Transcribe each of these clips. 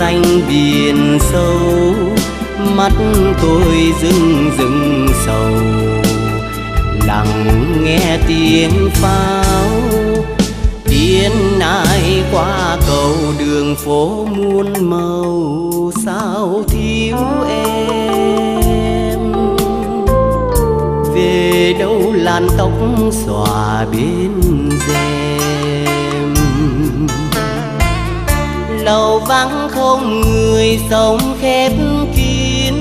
xanh biển sâu, mắt tôi rưng rưng sầu. Lặng nghe tiếng pháo, tiến ai qua cầu đường phố muôn màu. Sao thiếu em? Về đâu làn tóc xòa bên rèm đầu vắng không người sống khép kín.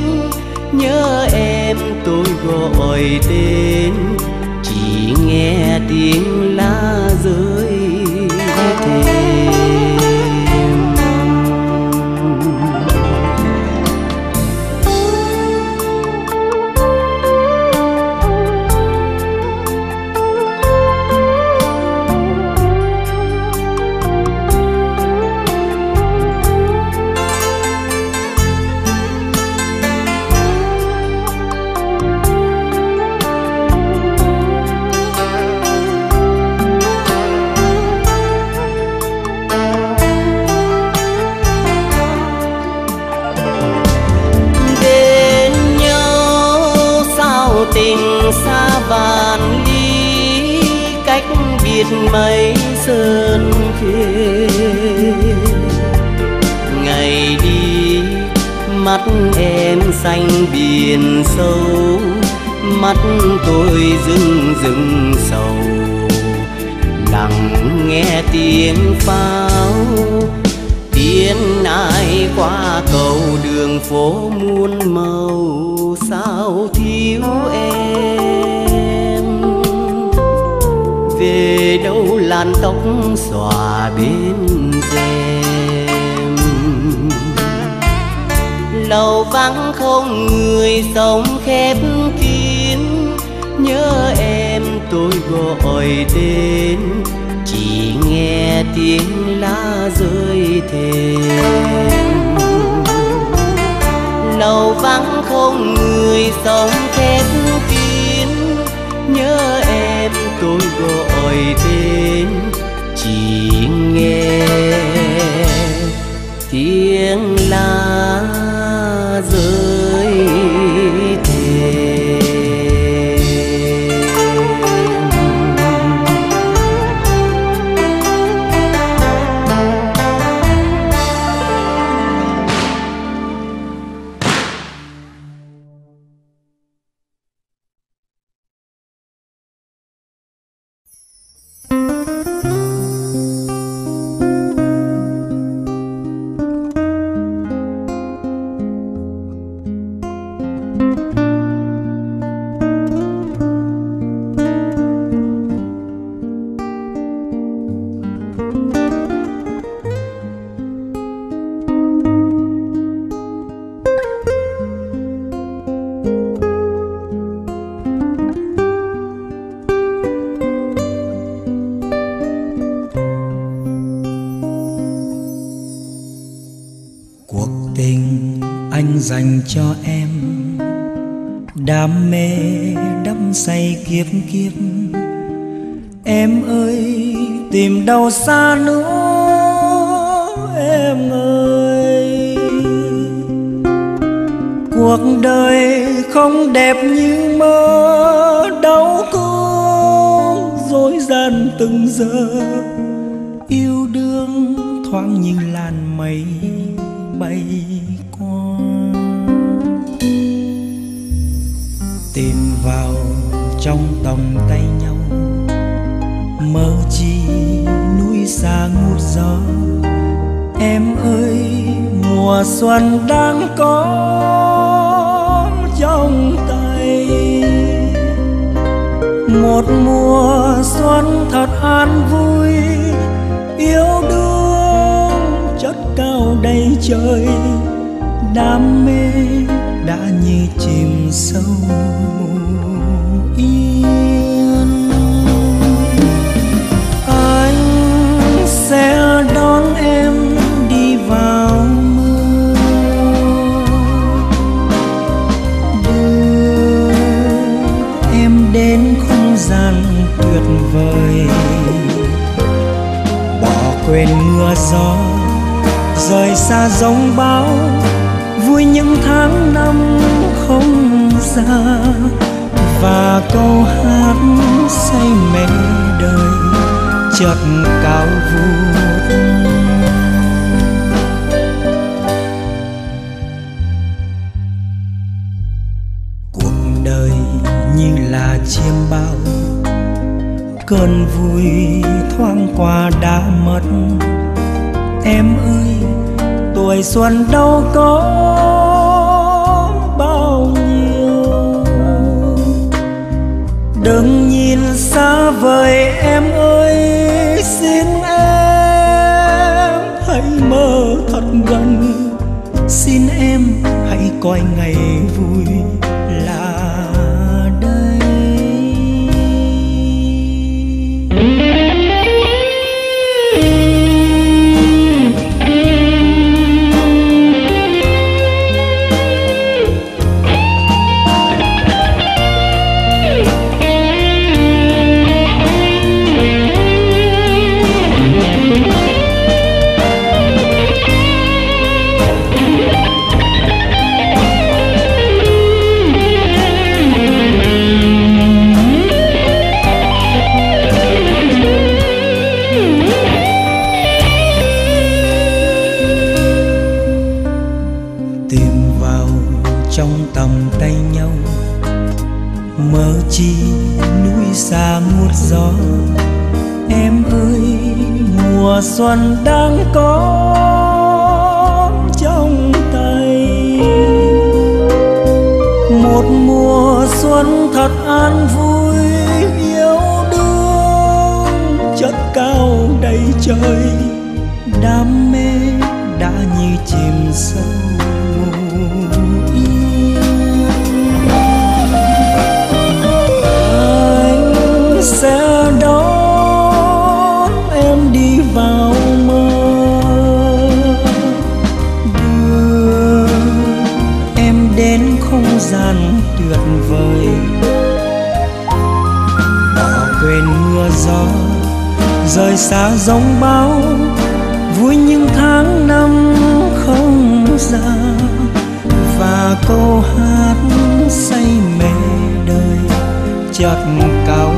Nhớ em tôi gọi tên, chỉ nghe tiếng lá rơi thêm biệt mấy sơn khê ngày đi, mắt em xanh biển sâu, mắt tôi rưng rưng sầu. Lặng nghe tiếng pháo, tiếng ai qua cầu đường phố muôn màu, sao thiếu em? Về đâu làn tóc xòa bên rèm. Lầu vắng không người sống khép kín, nhớ em tôi gọi tên, chỉ nghe tiếng lá rơi thềm. Lầu vắng không người sống khép kín, nhớ em tôi gọi gọi tên chỉ nghe tiếng lá rơi. Dành cho em. Đam mê, đắm say, kiếp kiếp. Em ơi, tìm đâu xa nữa, em ơi. Cuộc đời không đẹp như mơ, đau thương dối gian từng giờ. Xuân đang có trong tay. Một mùa xuân thật an vui, yêu đương chất cao đầy trời. Đam mê đã như chìm sâu. Xa giông bão, vui những tháng năm không xa. Và câu hát say mê đời chợt cao vút. Cuộc đời như là chiêm bao, cơn vui thoáng qua đã mất. Em ơi tuổi xuân đâu có bao nhiêu. Đừng nhìn xa vời, em ơi, xin em hãy mơ thật gần. Xin em hãy coi ngày vui mùa xuân đang có trong tay. Một mùa xuân thật an vui, yêu đương, chất cao đầy trời. Đam mê đã như chìm sâu. Anh sẽ đón gió, rời xa giống bão, vui những tháng năm không xa và câu hát say mê đời chợt cao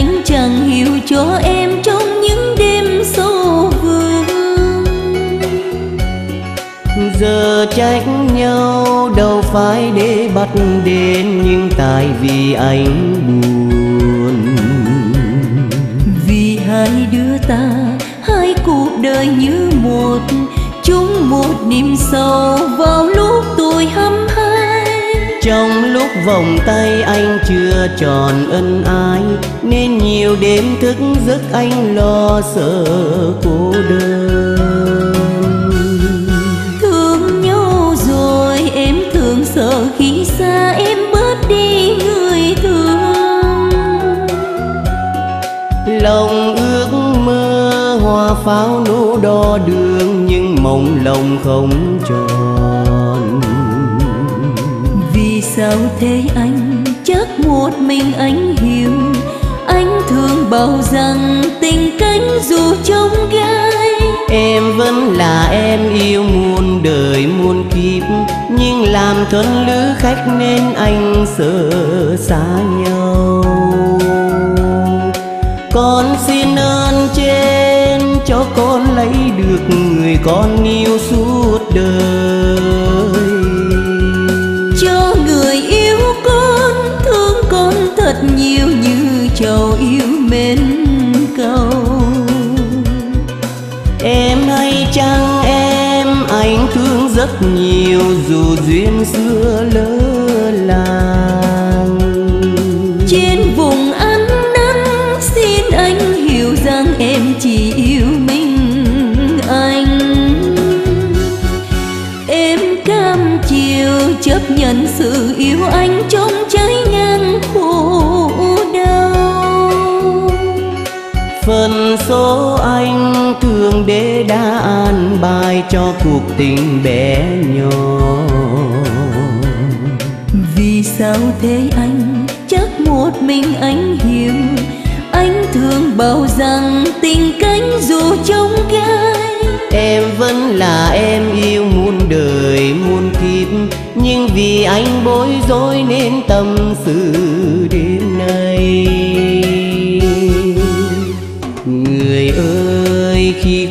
anh chẳng hiểu cho em trong những đêm sâu vương. Giờ trách nhau đâu phải để bắt đến nhưng tại vì anh buồn. Vì hai đứa ta hai cuộc đời như một chung một niềm sâu vào lúc hăm hai trong lúc vòng tay anh chưa tròn ân ái nên nhiều đêm thức giấc anh lo sợ cô đơn. Thương nhau rồi em thường sợ khi xa em bớt đi người thương. Lòng ước mơ hoa pháo nổ đo đường nhưng mộng lòng không tròn sao thế anh chắc một mình anh hiểu anh thường bảo rằng tình cánh dù trong gai. Em vẫn là em yêu muôn đời, muôn kiếp. Nhưng làm thân lữ khách nên anh sợ xa nhau. Con xin ơn trên, cho con lấy được người con yêu suốt đời. Trầu yêu mến cầu em hay chăng em, anh thương rất nhiều, dù duyên xưa lỡ làng. Trên vùng ăn năn, xin anh hiểu rằng em chỉ yêu mình anh. Em cam chiều chấp nhận sự yêu anh cho số anh thường để đã an bài cho cuộc tình bé nhỏ vì sao thế anh? Chắc một mình anh hiểu anh thường bảo rằng tình cánh dù trong gai. Em vẫn là em yêu muôn đời muôn kiếp. Nhưng vì anh bối rối nên tâm sự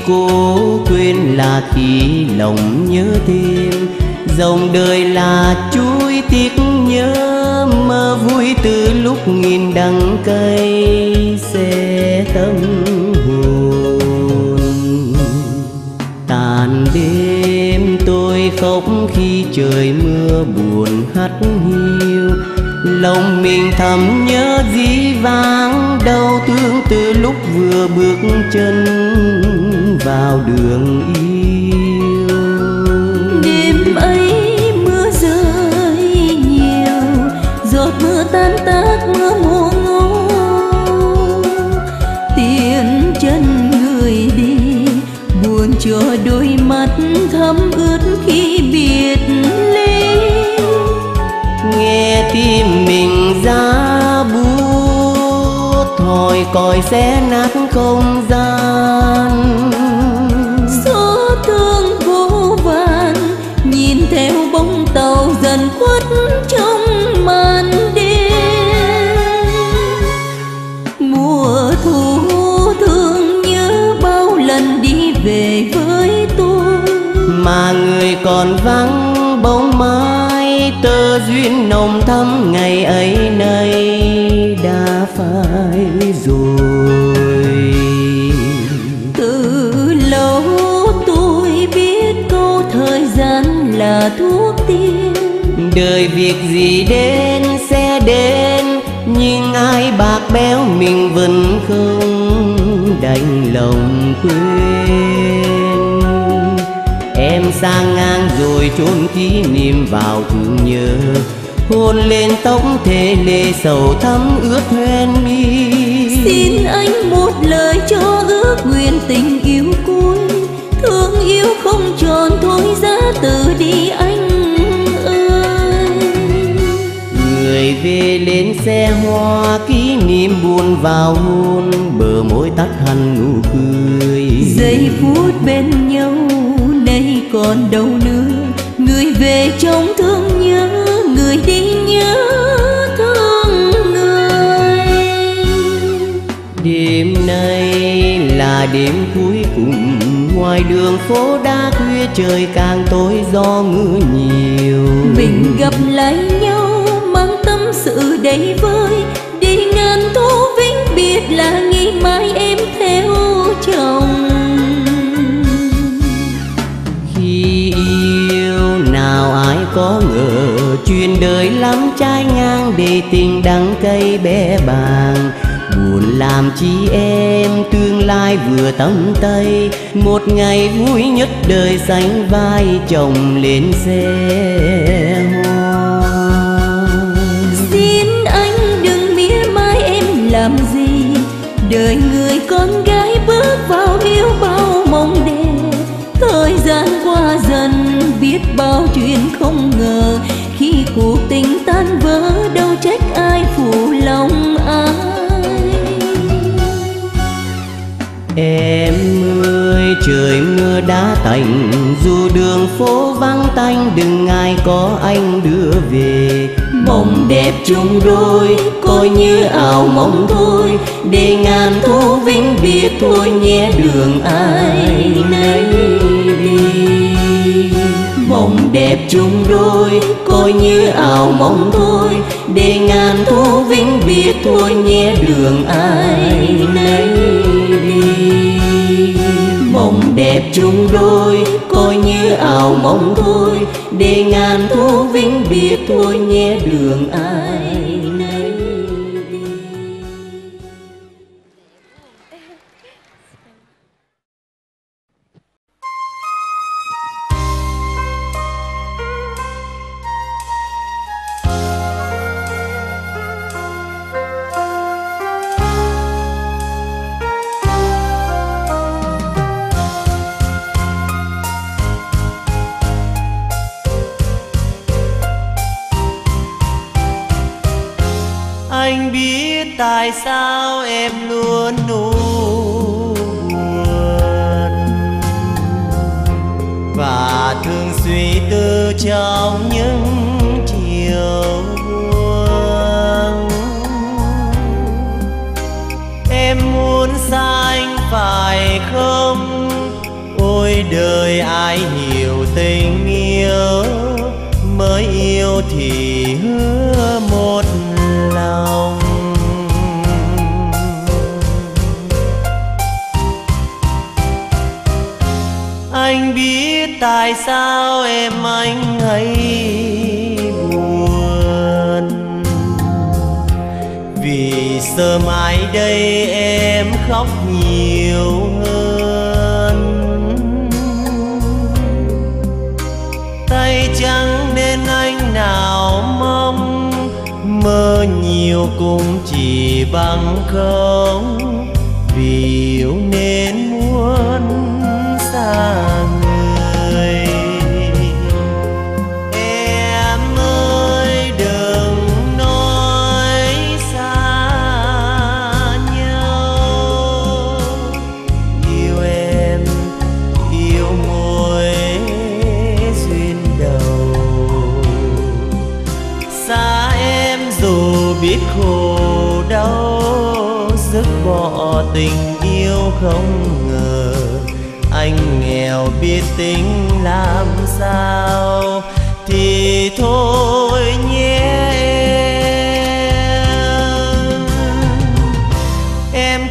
cố quên là khi lòng nhớ thêm. Dòng đời là chuối tiếc nhớ mơ vui từ lúc nghìn đắng cây xe tâm hồn. Tàn đêm tôi khóc khi trời mưa buồn hắt hiu. Lòng mình thầm nhớ dĩ vãng, đau thương từ lúc vừa bước chân vào đường yêu. Đêm ấy mưa rơi nhiều giọt mưa tan tác mưa mùa ngô tiếng chân người đi buồn cho đôi mắt thấm ướt khi biệt ly. Nghe tim mình ra buốt thổi còi xé nát không gian người còn vắng bóng mai tơ duyên nồng thắm ngày ấy nay đã phai rồi. Từ lâu tôi biết câu thời gian là thuốc tiên. Đời việc gì đến sẽ đến nhưng ai bạc béo mình vẫn không đành lòng quên sang ngang rồi chôn kỷ niệm vào thương nhớ. Hôn lên tóc thề lệ sầu thắm ướt hoen mi. Xin anh một lời cho ước nguyện tình yêu cuối. Thương yêu không tròn thôi giá từ đi anh ơi. Người về lên xe hoa kỷ niệm buồn vào hôn bờ môi tắt hẳn nụ cười. Giây phút bên nhau còn đâu nữa. Người về trong thương nhớ người đi nhớ thương người. Đêm cuối cùng ngoài đường phố đá khuya trời càng tối do mưa nhiều. Mình gặp lại nhau mang tâm sự đầy vơi. Đi ngàn thu vĩnh biệt là ngày mai em theo chồng có ngờ chuyện đời lắm trái ngang để tình đắng cây bé bàng. Buồn làm chi em tương lai vừa tắm tay, một ngày vui nhất đời sánh vai chồng lên xe hoa. Xin anh đừng mỉa mai em làm gì, đời người con gái bước vào yêu bao mong đẹp thời gian qua dần biết bao chuyện khó ngờ. Khi cuộc tình tan vỡ đâu trách ai phụ lòng ai? Em ơi trời mưa đã tạnh Dù đường phố vắng tanh Đừng ai có anh đưa về. Mộng đẹp chung đôi Coi như ảo mộng thôi. Để ngàn thu vĩnh biệt thôi nhé đường ai nấy đẹp chung đôi, Coi như ảo mộng thôi. Để ngàn thu vĩnh biệt thôi, nhé đường ai nấy đi. Mộng đẹp chung đôi, coi như ảo mộng thôi. Để ngàn thu vĩnh biệt thôi, nhé đường ai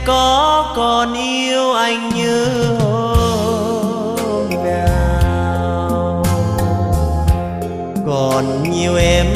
có còn yêu anh như hôm nào. Còn nhiều em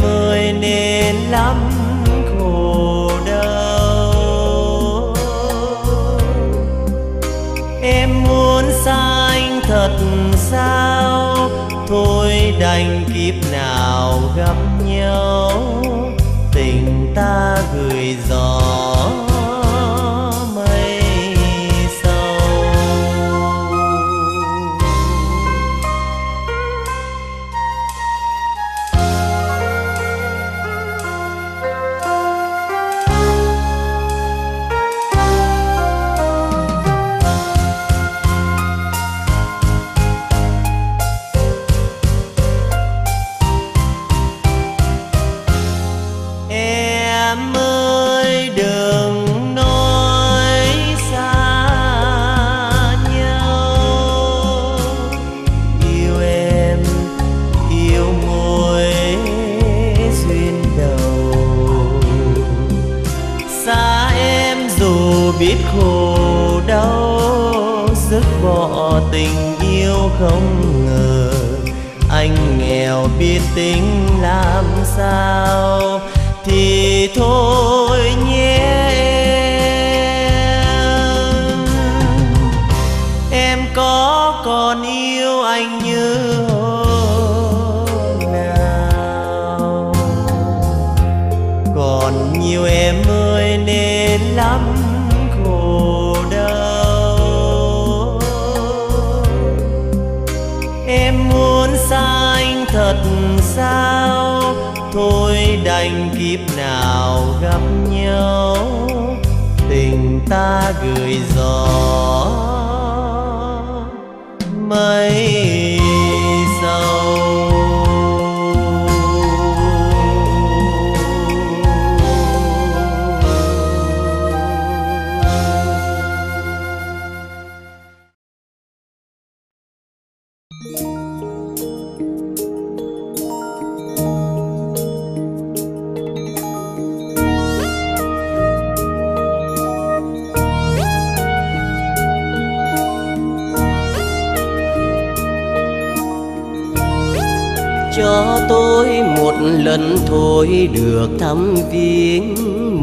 tôi được thăm viếng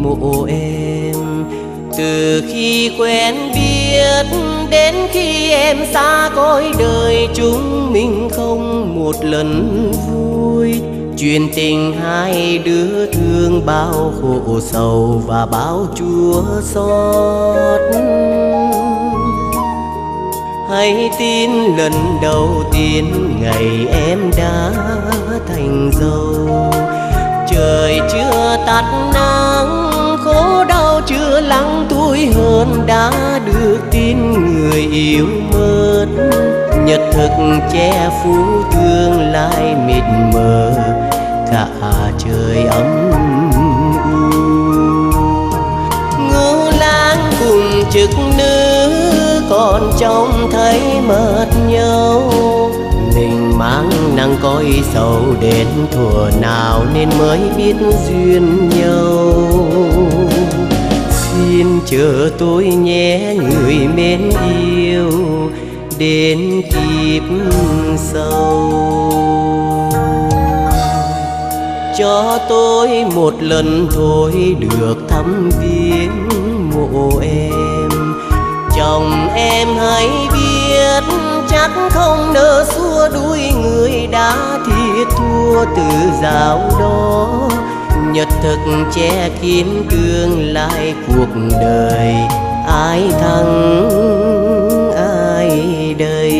mộ em. Từ khi quen biết đến khi em xa cõi đời, chúng mình không một lần vui. Chuyện tình hai đứa thương bao khổ sầu và bao chua xót. Hãy tin lần đầu tiên ngày em đã thành dâu trời chưa tắt nắng, khổ đau chưa lắng tôi hơn đã được tin người yêu mất nhật thực che phủ tương lai mịt mờ, cả trời ấm u. Ngư lang cùng trực nữ còn trông thấy mất nhau tháng nàng cõi sầu đến thuở nào nên mới biết duyên nhau. Xin chờ tôi nhé người mến yêu, đến kiếp sau. Cho tôi một lần thôi được thăm viếng mộ em. Chồng em hãy biết chắc không nỡ xua đuổi người đã thiệt thua từ dạo đó. Nhật thực che kín tương lai cuộc đời, ai thắng, ai đây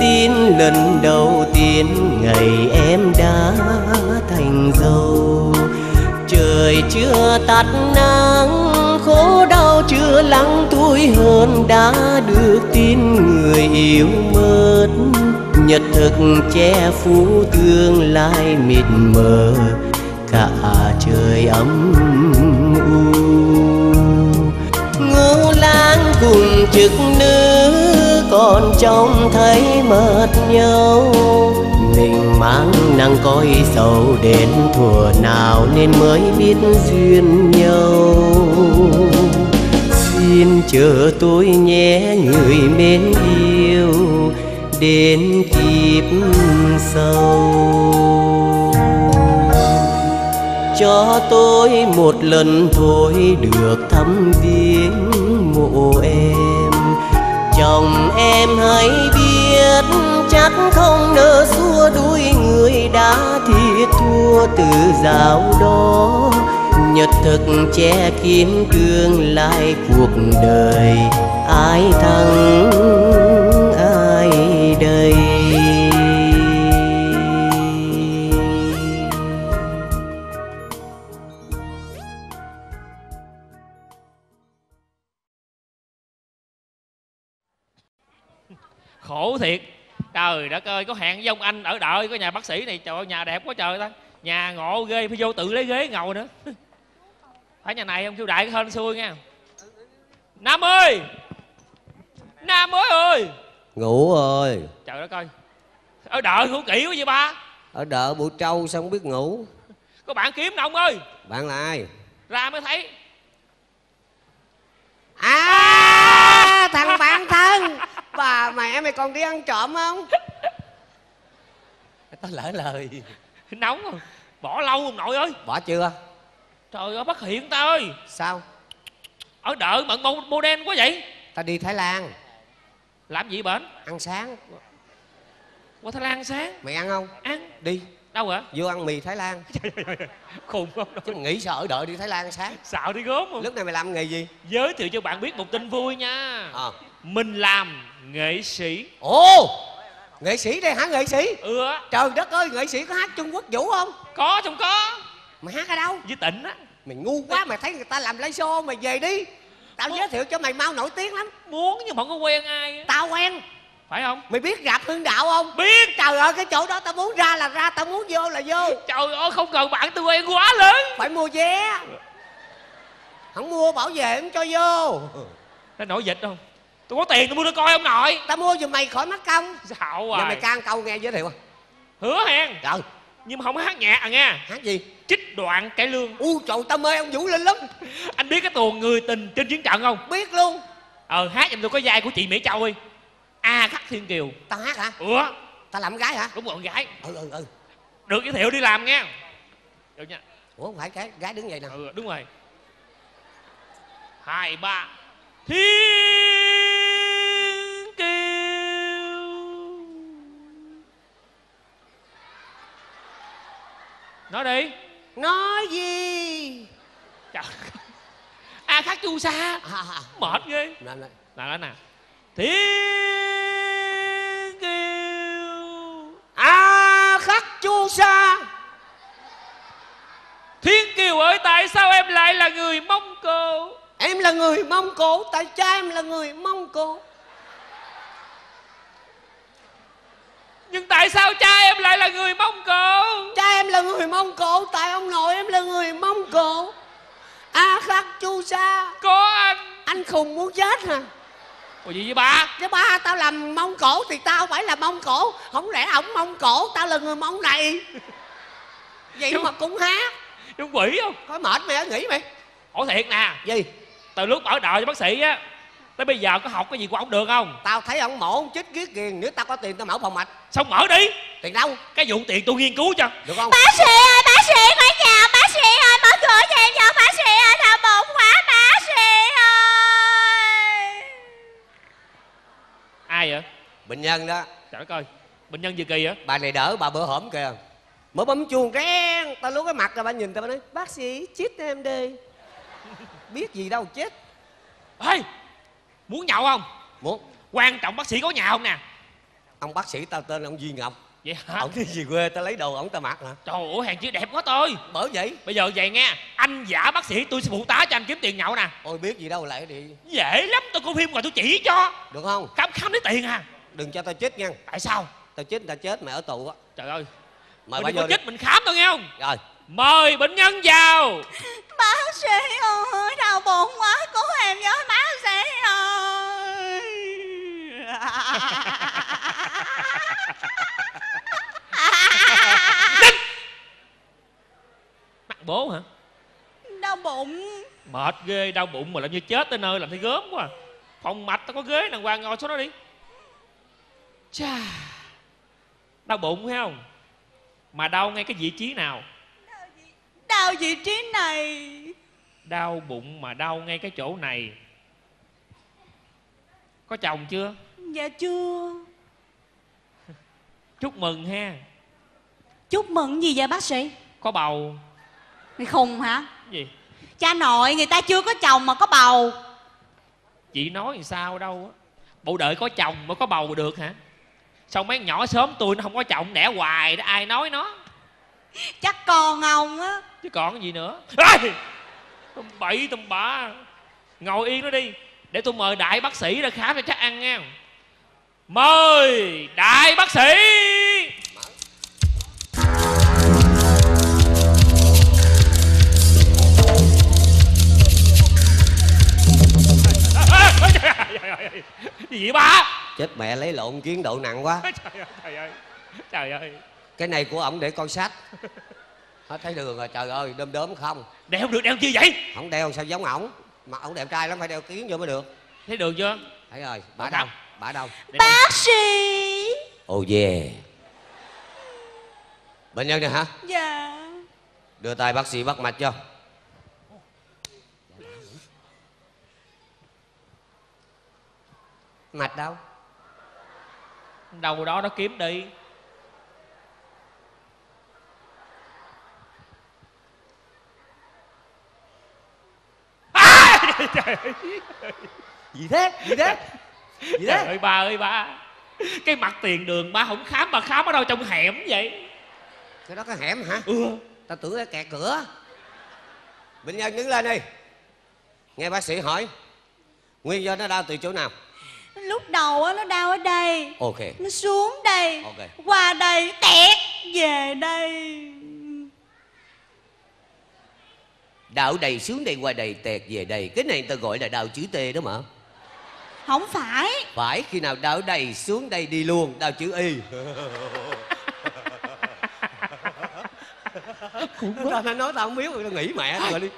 tin lần đầu tiên ngày em đã thành dâu trời chưa tắt nắng, khổ đau chưa lắng tuổi hơn đã được tin người yêu mất nhật thực che phủ tương lai mịt mờ, cả trời ấm u. Ngưu lang cùng trực nữ con trông thấy mất nhau mình mang nắng cõi sầu đến thuở nào nên mới biết duyên nhau xin chờ tôi nhé người mến yêu, đến kịp sau. Cho tôi một lần thôi được thăm viếng lòng em hãy biết chắc không nỡ xua đuôi người đã thiệt thua từ dạo đó. Nhật thực che kín tương lai cuộc đời, ai thắng, ai đây trời đất ơi có hẹn với ông anh ở đợi có nhà bác sĩ này trời ơi nhà đẹp quá trời ta. Nhà ngộ ghê phải vô tự lấy ghế ngồi nữa. Phải nhà này ông kêu đại hơn xuôi nha nam ơi! Nam mới ơi! Ngủ rồi trời đất ơi. Ở đợi ngủ kỹ quá vậy ba? Ở đợi bụi trâu sao không biết ngủ? Có bạn kiếm nè ông ơi? Bạn là ai? Ra mới thấy. À thằng bạn thân bà mẹ mày còn đi ăn trộm không? Tao lỡ lời. Nóng rồi bỏ lâu ông nội ơi? Bỏ chưa? Trời ơi bắt hiện ta ơi. Sao? Ở đợi bận mô, mô đen quá vậy. Tao đi thái lan. Làm gì bển? Ăn sáng. Qua thái lan sáng. Mày ăn không? Ăn. Đi. Đâu hả? Vô ăn mì thái lan. Khùng không chứ nghĩ sao ở đợi đi thái lan ăn sáng. Xạo đi gớm không? Lúc này mày làm nghề gì? Giới thiệu cho bạn biết một tin vui nha. Ờ mình làm nghệ sĩ. Ồ nghệ sĩ đây hả nghệ sĩ? Ừ trời đất ơi nghệ sĩ có hát trung quốc vũ không? Có trong có. Mày hát ở đâu? Với tỉnh á. Mày ngu quá mày thấy người ta làm live show mày về đi. Tao giới thiệu cho mày mau nổi tiếng lắm. Muốn nhưng mà không có quen ai á. tao quen. Phải không? Mày biết gặp hương đạo không? Biết. Trời ơi cái chỗ đó tao muốn ra là ra tao muốn vô là vô. Trời ơi không cần bạn tôi quen quá lớn. Phải mua vé. Không mua bảo vệ không cho vô. Nó nổi dịch không tôi có tiền tôi mua nó coi ông nội? Tao mua giùm mày khỏi mất công. Xạo giờ mày hoài. ca một câu nghe giới thiệu à? Hứa hẹn. Trời. Nhưng mà không có hát nhạc à nghe. Hát gì? Trích đoạn cải lương. U trời tao mê ông vũ linh lắm. Anh biết cái tuồng người tình trên chiến trận không? Biết luôn. Ờ hát giùm tôi có vai của chị mỹ châu đi. A khắc thiên kiều. Tao hát hả? Ủa? Tao làm gái hả? Đúng rồi con gái. Ừ ừ ừ. Được giới thiệu đi làm nghe. Được nha. Ủa không phải cái gái đứng vậy nè. Ừ đúng rồi. Hai ba. Thiên nói đi. Nói gì? Trời. A khắc chu sa. À, à, mệt ghê. Nào đó nè. Thiên kiều. A khắc chu sa. Thiên kiều ơi tại sao em lại là người mông cổ? Em là người mông cổ tại cha em là người mông cổ nhưng tại sao cha em lại là người mông cổ? Cha em là người mông cổ tại ông nội em là người mông cổ. A khắc chu sa. Có anh. Anh khùng muốn chết hả? Ủa gì vậy ba? Chứ ba tao làm mông cổ thì tao phải là mông cổ. Không lẽ ổng mông cổ tao là người mông này? Vậy Chứ- mà cũng hát. Trung quỷ không? Có mệt mày nghĩ mày. Hỏi thiệt nè. Gì? Từ lúc ở đợi cho bác sĩ á tới bây giờ có học cái gì của ông được không? Tao thấy ông mổ ông chích giết ghiền nếu tao có tiền tao mở phòng mạch. Xong mở đi. Tiền đâu? Cái vụ tiền tôi nghiên cứu cho. Được không? Bác sĩ ơi, bác sĩ phải chào bác sĩ ơi, mở cửa cho em cho bác sĩ ơi, đau bụng quá bác sĩ ơi. ai vậy? Bệnh nhân đó. Trời đất ơi bệnh nhân gì kỳ vậy? Bà này đỡ bà bữa hổm kìa. Mới bấm chuông reng tao lúc cái mặt rồi bà nhìn tao bà nói bác sĩ chích em đi. Biết gì đâu chết. Ê muốn nhậu không? Muốn. Quan trọng bác sĩ có nhà không nè? Ông bác sĩ tao tên là ông duy ngọc. Vậy hả? Ổng đi về quê tao lấy đồ ổng tao mặc hả trời ơi hàng chữ đẹp quá tôi. Bởi vậy. Bây giờ vậy nghe anh giả bác sĩ tôi sẽ phụ tá cho anh kiếm tiền nhậu nè. Ôi biết gì đâu lại đi. Dễ lắm tôi coi phim rồi tôi chỉ cho. Được không? Khám khám lấy tiền à. Đừng cho tao chết nha. Tại sao? Tao chết tao chết mày ở tù á. Trời ơi. Vô có đi. chích mình khám thôi nghe không? Rồi mời bệnh nhân vào. Bác sĩ ơi, đau bụng quá, cứu em với bác sĩ ơi. mặt bố hả? Đau bụng. mệt ghê đau bụng mà làm như chết tới nơi làm thấy gớm quá. Phòng mạch tao có ghế đàng hoàng ngồi xuống đó đi. Chà đau bụng thấy không? Mà đau ngay cái vị trí nào Đau vị trí này. đau bụng mà đau ngay cái chỗ này có chồng chưa Dạ chưa. chúc mừng ha Chúc mừng gì vậy bác sĩ? có bầu Mày khùng hả? Gì Cha nội người ta chưa có chồng mà có bầu. chị nói làm sao đâu á bộ đợi có chồng mới có bầu được hả sao mấy nhỏ sớm tôi nó không có chồng đẻ hoài đó ai nói nó Chắc con ông á. chứ còn cái gì nữa Ê! tầm bậy tầm bạ ngồi yên đó đi để tôi mời đại bác sĩ ra khám cho chắc ăn nha mời đại bác sĩ gì vậy ba chết mẹ lấy lộn kiến độ nặng quá trời ơi trời ơi trời ơi cái này của ổng để coi sách. Hết thấy đường rồi trời ơi đơm đớm không? Đeo được đeo chi vậy? Không đeo sao giống ổng? Mà ổng đẹp trai lắm phải đeo kiến vô mới được. Thấy đường chưa? Thấy rồi bả đâu bả đâu. Bác sĩ. Oh yeah. Bệnh nhân này hả? Dạ. Đưa tay bác sĩ bắt mạch cho. Mạch đâu? Đầu đó nó kiếm đi À! Trời ơi gì thế? Gì thế? Gì trời thế ơi ba ơi ba. Cái mặt tiền đường ba không khám mà khám ở đâu trong hẻm vậy? Cái đó có hẻm hả? Ừ. Ta tưởng là kẹt cửa. Bệnh nhân đứng lên đi. Nghe bác sĩ hỏi nguyên do nó đau từ chỗ nào? Lúc đầu á nó đau ở đây. Ok. Nó xuống đây. Ok. Qua đây tẹt Về đây đau đầy xuống đây qua đây tẹt về đây. Cái này người ta gọi là đau chữ t đó mà. Không phải. Phải khi nào đau đầy xuống đây đi luôn đau chữ y. Tao nó nói tao không biết rồi tao nghĩ mẹ tao gọi đi.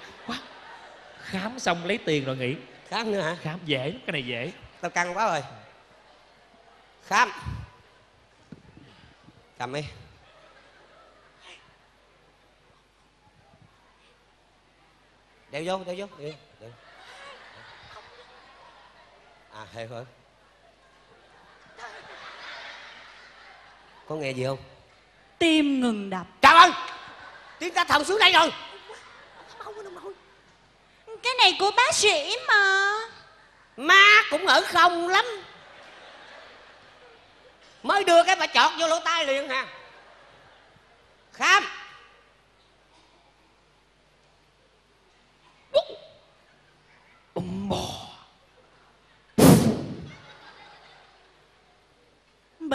Khám xong lấy tiền rồi nghỉ. Khám nữa hả? Khám dễ lắm, cái này dễ. Tao căng quá rồi. Khám. Cầm đi đeo vô đeo vô. Đeo, đeo. à hay hả có nghe gì không? Tim ngừng đập. Trời ơi tiếng ta thần xuống đây rồi. Cái này của bác sĩ mà. Má cũng ở không lắm. Mới đưa cái bà chọt vô lỗ tai liền hà khám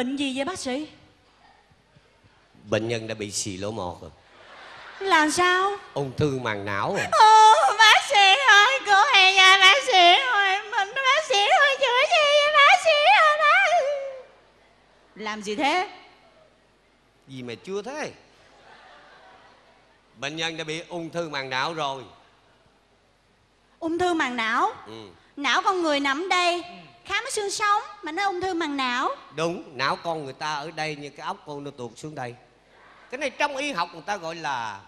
Bệnh gì vậy bác sĩ? Bệnh nhân đã bị xì lỗ một rồi. Là sao? Ung thư màng não rồi. Ồ bác sĩ ơi Cô hẹn nhà bác sĩ ơi. Mình bác sĩ ơi chữa gì vậy bác sĩ ơi bác Làm gì thế? Gì mà chưa thế? Bệnh nhân đã bị ung thư màng não rồi. Ung thư màng não? Ừ. Não con người nằm đây Khám ở xương sống Mà nó ung thư màng não. Đúng não con người ta ở đây như cái ốc con nó tuột xuống đây. Cái này trong y học người ta gọi là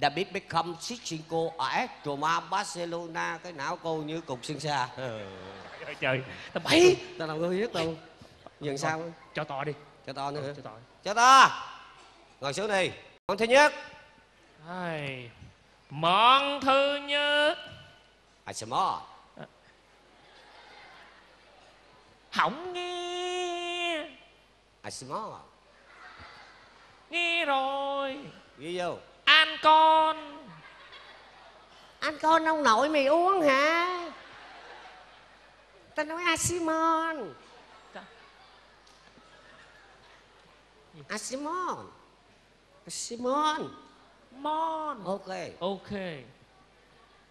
David Beckham Sichinko AS Roma Barcelona cái não cô như cục xương xa. Trời ơi trời. Tao bậy. Tao đâu có biết đâu dần sao? cho to đi. Cho to nữa cho to. Cho to. Ngồi xuống đi. Con thứ nhất. Ai... món thứ nhất. ASMR không nghe. ASMR nghe rồi. Ghi vô. Anh con. Anh con ông nội mày uống hả? Tao nói ASMR ASMR ASMR mon. Ok. Ok.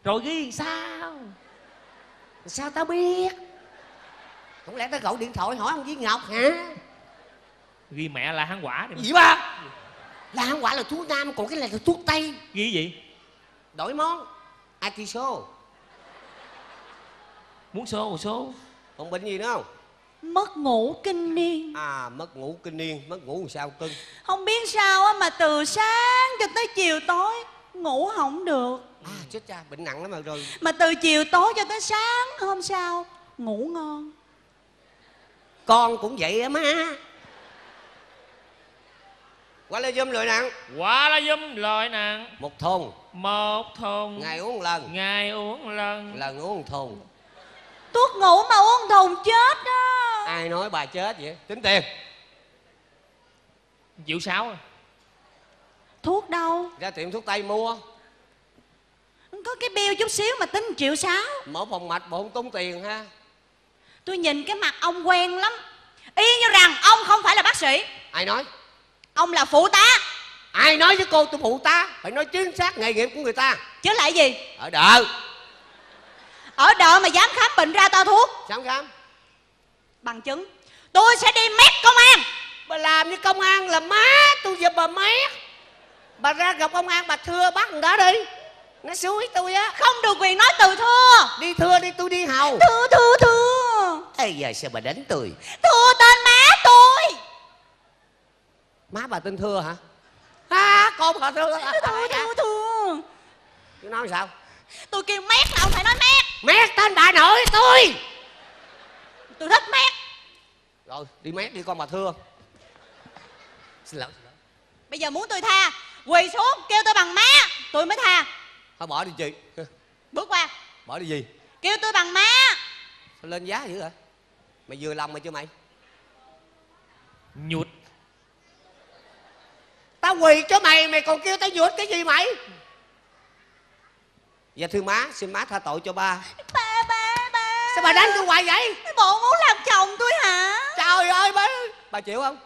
Rồi ghi sao? Sao tao biết không lẽ tao gọi điện thoại hỏi ông với ngọc hả? Ghi mẹ là hắn quả đi gì ba? Là không quả là thuốc nam còn cái này là thuốc tây. Ghi gì? Đổi món. Atiso muốn số một số còn bệnh gì nữa không? Mất ngủ kinh niên. À mất ngủ kinh niên. Mất ngủ làm sao cưng? Không biết sao á mà từ sáng cho tới chiều tối Ngủ không được. À chết cha bệnh nặng lắm mà rồi. Mà từ chiều tối cho tới sáng hôm sau Ngủ ngon con cũng vậy á má. Qua lên dùm lười nặng. Quả là dùm loại nặng. Một thùng. Một thùng. Ngày uống một lần. Ngày uống lần. Lần uống thùng. Thuốc ngủ mà uống thùng chết đó. Ai nói bà chết vậy? Tính tiền. Triệu sáu à. Thuốc đâu? Ra tiệm thuốc tây mua. Có cái bill chút xíu mà tính triệu sáu. Mở phòng mạch bộ không tốn tiền ha Tôi nhìn cái mặt ông quen lắm. Y như rằng ông không phải là bác sĩ. Ai nói? Ông là phụ tá. Ai nói với cô tôi phụ tá? Phải nói chính xác nghề nghiệp của người ta. Chứ lại gì? Ở đợ. Ở đợ mà dám khám bệnh ra to thuốc. Sáng khám? Bằng chứng. Tôi sẽ đi mét công an. Bà làm như công an là má tôi giùm bà mét bà ra gặp công an bà thưa bắt thằng đó đi. Nó suối tôi á. Không được quyền nói từ thưa. Đi thưa đi tôi đi hầu. Thưa thưa thưa ê giờ sao bà đánh tôi? Thưa tên má tôi! Má bà tên thưa hả? À con bà thưa hả? thưa thưa thưa. Tôi nói sao? Tôi kêu mét là ông phải nói mét. Mét tên bà nội tôi! Tôi thích mét. Rồi đi mét đi con bà thưa. Xin lỗi, xin lỗi. bây giờ muốn tôi tha quỳ xuống kêu tôi bằng má tôi mới tha. Thôi bỏ đi chị. Bước qua. Bỏ đi gì? Kêu tôi bằng má. Sao lên giá dữ hả mày vừa lòng mày chưa mày? Nhụt. Tao quỳ cho mày mày còn kêu tao dụt cái gì mày? Dạ thưa má xin má tha tội cho ba. Ba ba ba. Sao bà đánh tôi hoài vậy? Bộ muốn làm chồng tôi hả? Trời ơi bà bà chịu không?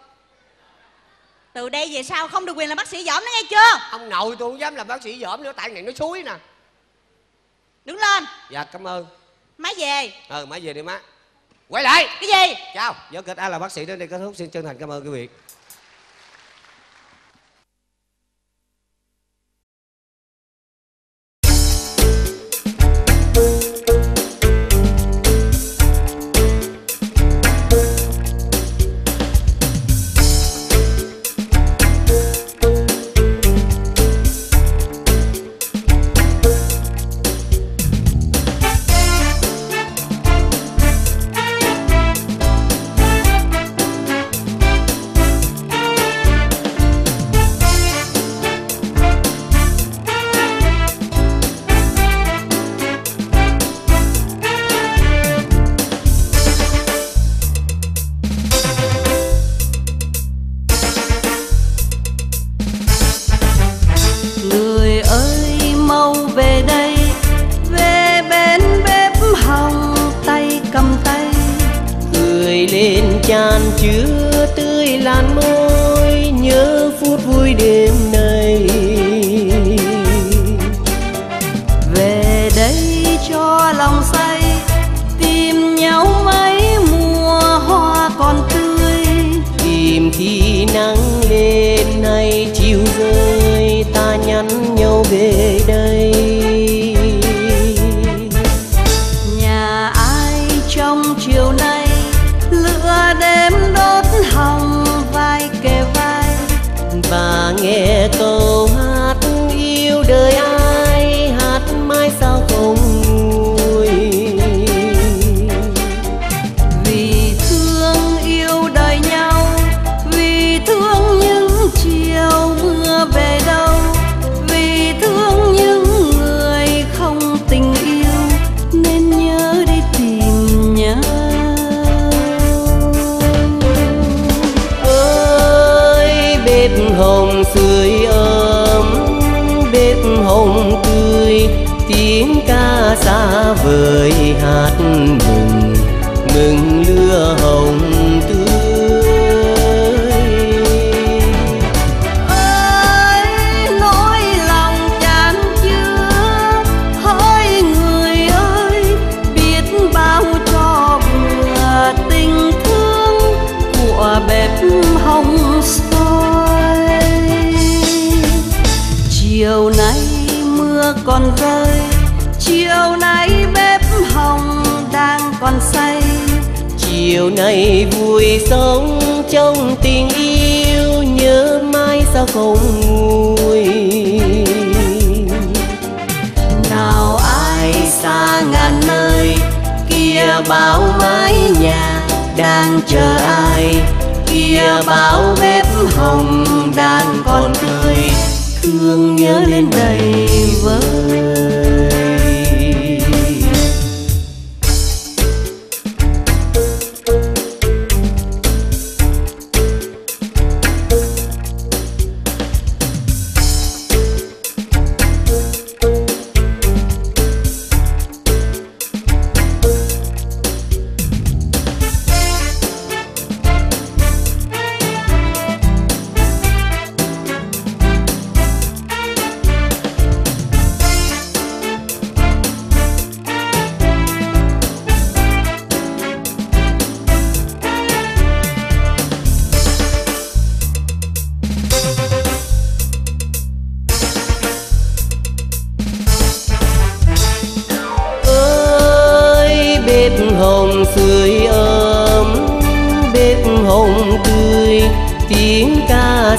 Từ đây về sau không được quyền làm bác sĩ giỏm nữa nghe chưa? Ông nội tôi không dám làm bác sĩ dởm nữa tại này nó suối nè. Đứng lên. Dạ cảm ơn. Má về. Ờ má về đi má quay lại. Cái gì? Chào. Vở kịch ai là bác sĩ đến đây kết thúc. Xin chân thành cảm ơn quý vị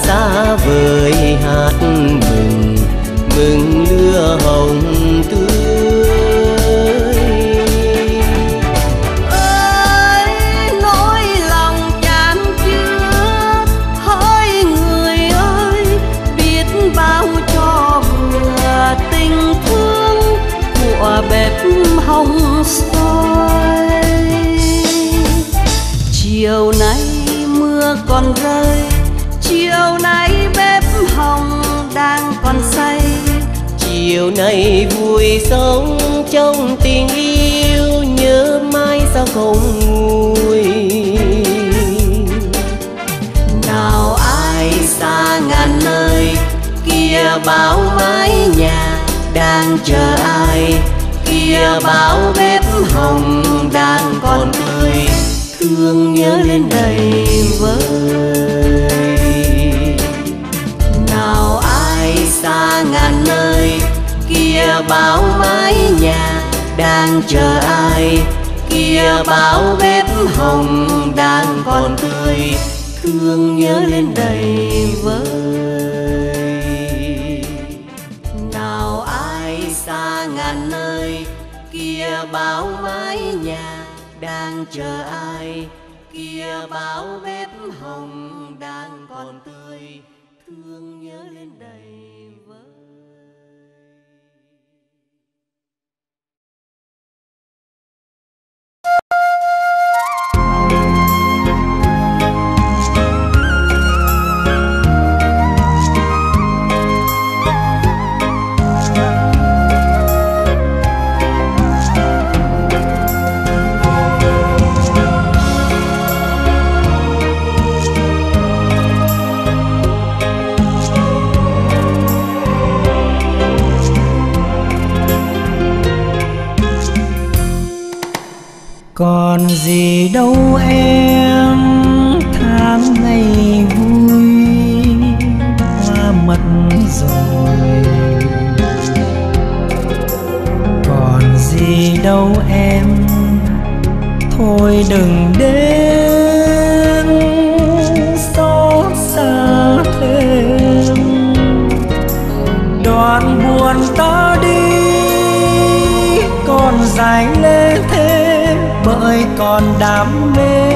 vời bao mái nhà, đang chờ ai? Kia bao bếp hồng đang còn tươi, thương nhớ lên đầy vơi. Nào ai xa ngàn nơi, kia bao mái nhà, đang chờ ai? Kia bao bếp hồng đang còn tươi, thương nhớ lên đầy vơi. Kia bao mái nhà, đang chờ ai? Kia bao bếp hồng, đang còn tươi. Thương nhớ lên đầy còn gì đâu em, tháng ngày vui, hoa mất rồi. Còn gì đâu em, thôi đừng đến. Còn đam mê,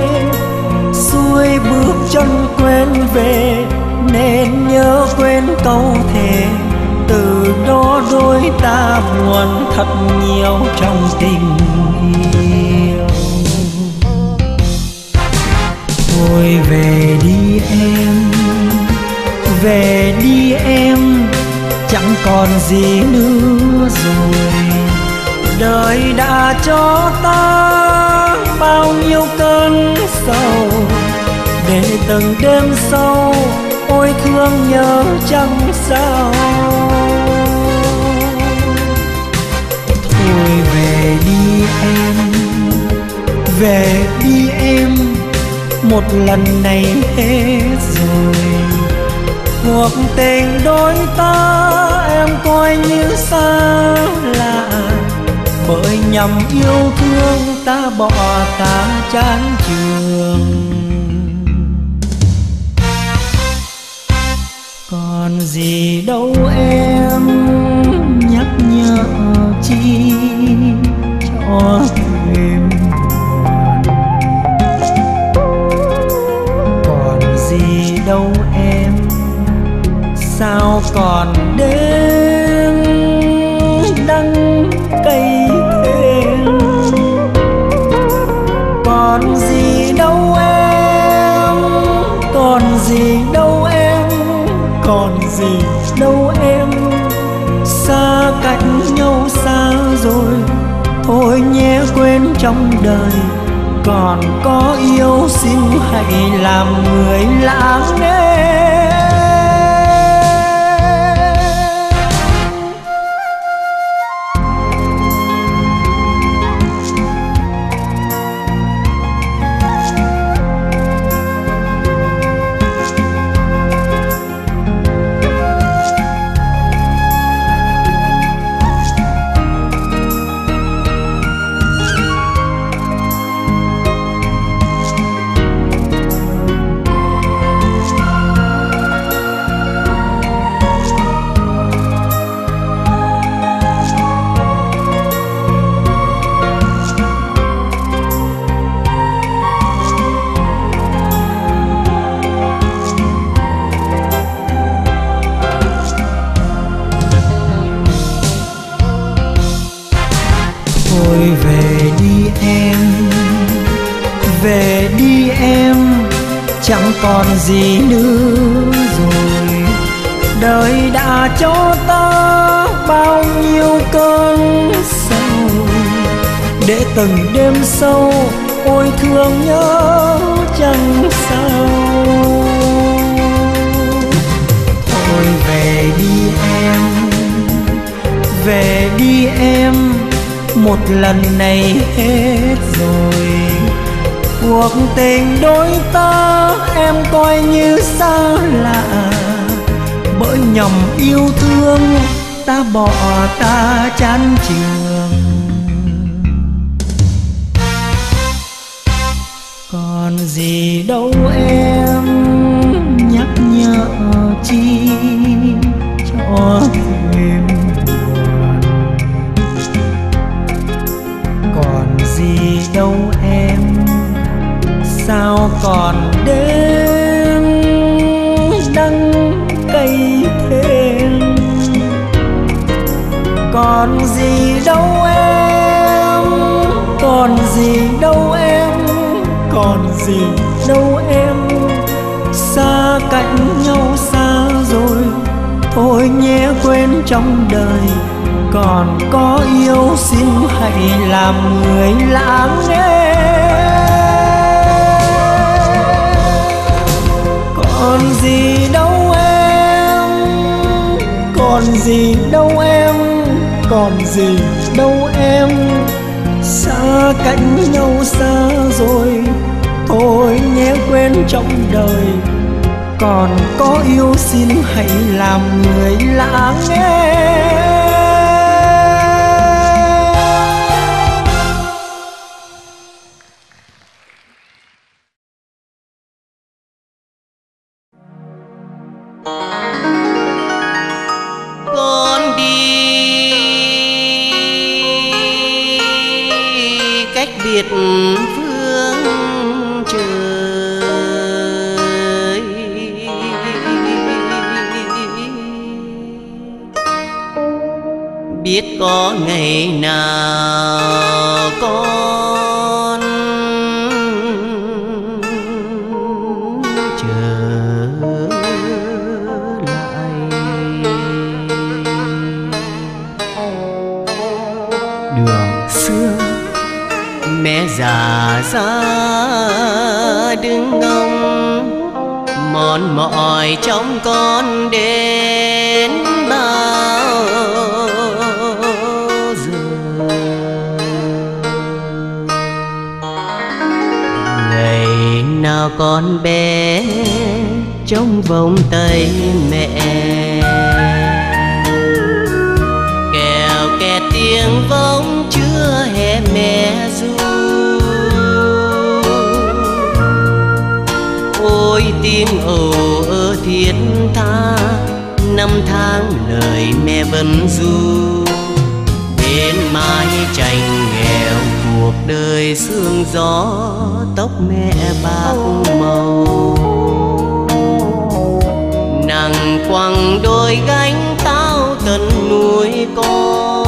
xuôi bước chân quên về, nên nhớ quên câu thề. Từ đó đôi ta buồn thật nhiều trong tình yêu. Thôi về đi em, về đi em, chẳng còn gì nữa rồi đời đã cho ta bao nhiêu cơn sầu. Để từng đêm sâu ôi thương nhớ chẳng sao? Thôi về đi em, về đi em, một lần này hết rồi. Cuộc tình đôi ta em coi như xa lạ bởi nhầm yêu thương ta bỏ ta chán trường còn gì đâu em nhắc nhở chi cho thêm còn gì đâu em, sao còn đêm đăng thôi nhé quên trong đời còn có yêu xin hãy làm người lãng đêm còn gì nữa rồi. Đời đã cho ta bao nhiêu cơn sầu. Để từng đêm sâu ôi thương nhớ chẳng sao. Thôi về đi em, về đi em, một lần này hết rồi cuộc tình đôi ta em coi như xa lạ. Bởi nhầm yêu thương, ta bỏ ta chán trường còn gì đâu em nhắc nhở chi cho thêm buồn. Còn gì đâu sao còn đêm đắng cây thêm? Còn gì đâu em, còn gì đâu em, còn gì đâu em? Xa cạnh nhau xa rồi, thôi nhé quên trong đời. Còn có yêu xin hãy làm người lãng nghe còn gì đâu em? Còn gì đâu em? Còn gì đâu em? Xa cạnh nhau xa rồi thôi nhé quên trong đời. Còn có yêu xin hãy làm người lãng nghe. Đời sương gió, tóc mẹ bạc màu. Nàng quăng đôi gánh tao tận nuôi con.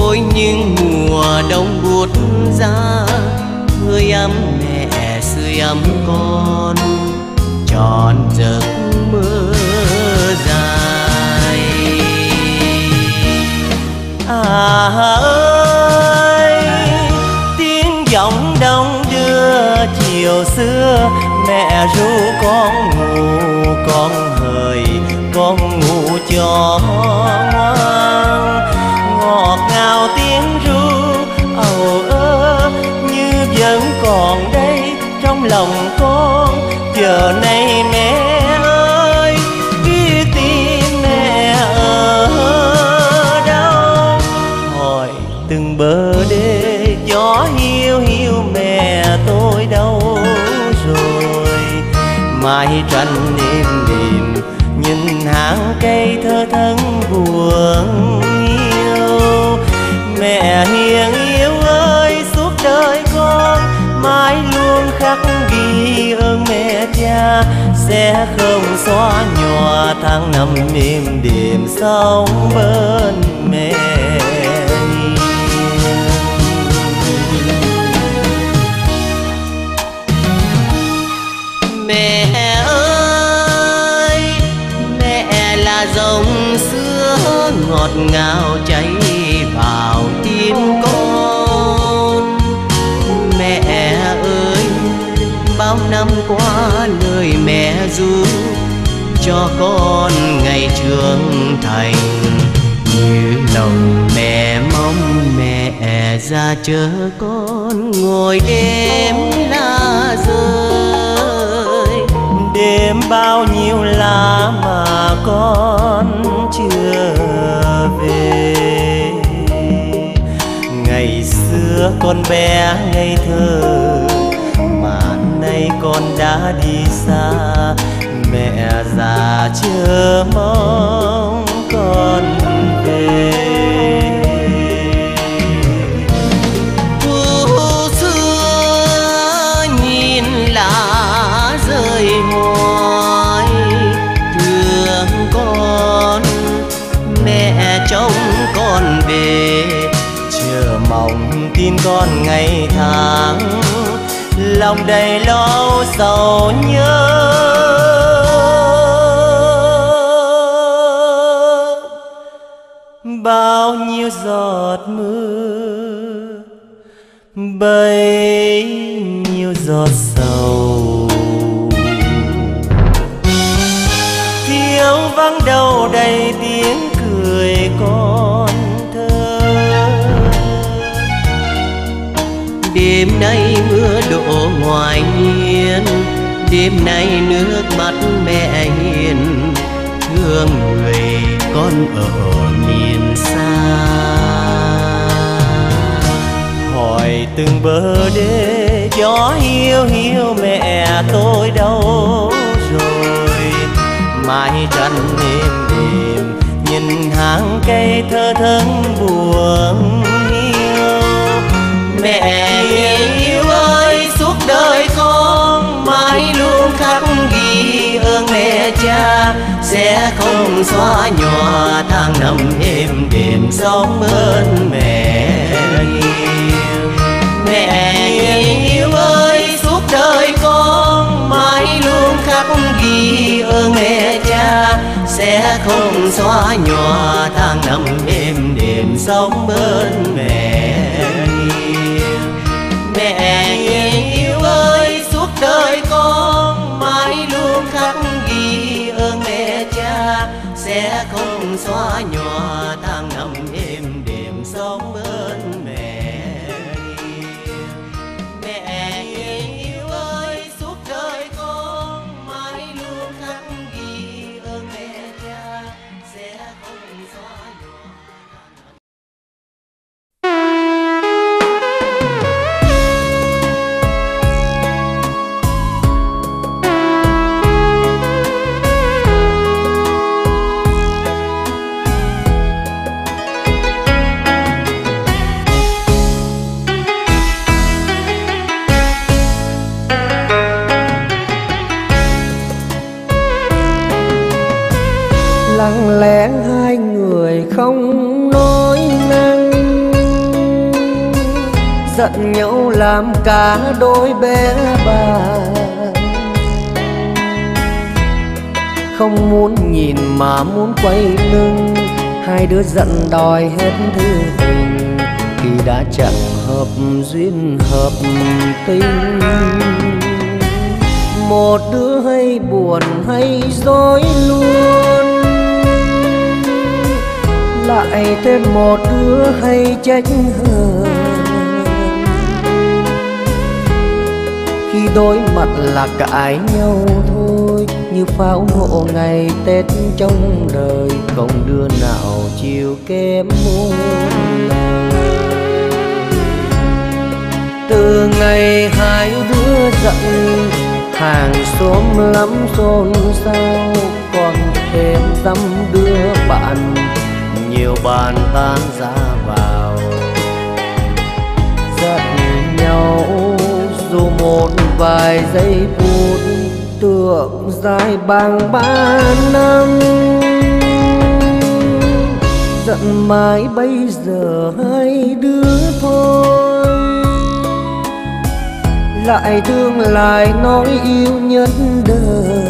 Ôi, những mùa đông buốt giá hơi ấm mẹ, sưởi ấm con. Ơi. Tiếng giọng đông đưa chiều xưa, mẹ ru con ngủ, con hời, con ngủ cho ngoan. Ngọt ngào tiếng ru, ầu ơ, như vẫn còn đây trong lòng con. Giờ này mai tranh êm đềm nhìn hàng cây thơ thân buồn yêu. Mẹ hiền yêu ơi, suốt đời con, mãi luôn khắc ghi ơn mẹ cha. Sẽ không xóa nhòa tháng năm êm đềm sống bên ngọt ngào cháy vào tim con. Mẹ ơi, bao năm qua nơi mẹ ru cho con ngày trưởng thành. Như lòng mẹ mong mẹ ra chờ con ngồi đêm la rơi đêm bao nhiêu lá mà con chưa về. Ngày xưa con bé ngây thơ mà nay con đã đi xa. Mẹ già chưa mong con tin con ngày tháng. Lòng đầy lo sầu nhớ. Bao nhiêu giọt mưa, bấy nhiêu giọt sầu. Thiếu vắng đâu đây tiếng cười con đổ ngoài hiên. Đêm nay nước mắt mẹ hiền, thương người con ở miền xa. Hỏi từng bờ đê, gió hiu hiu mẹ tôi đâu rồi? Mái tranh đêm đêm, nhìn hàng cây thơ thẫn buồn hiu. Mẹ yêu ơi đời con, mãi luôn khắc ghi ơn mẹ cha. Sẽ không xóa nhòa tháng năm êm đềm sống ơn mẹ yêu. Mẹ yêu ơi, suốt đời con, mãi luôn khắc ghi ơn mẹ cha. Sẽ không xóa nhòa tháng năm êm đềm sống bên mẹ yêu. Mẹ yêu không xóa nhòa ta làm cả đôi bé bà. Không muốn nhìn mà muốn quay lưng, hai đứa giận đòi hết thứ tình. Khi đã chẳng hợp duyên, hợp tình. Một đứa hay buồn hay dối luôn, lại thêm một đứa hay trách hờn. Đối mặt là cãi nhau thôi. Như pháo nổ ngày tết trong đời, không đứa nào chịu kém muôn từ ngày hai đứa giận hàng xóm lắm xôn xao. Còn thêm dăm đứa bạn, nhiều bàn tán ra vài giây phút tượng dài bằng ba năm. Giận mãi bây giờ hai đứa thôi. Lại thương lại nói yêu nhân đời.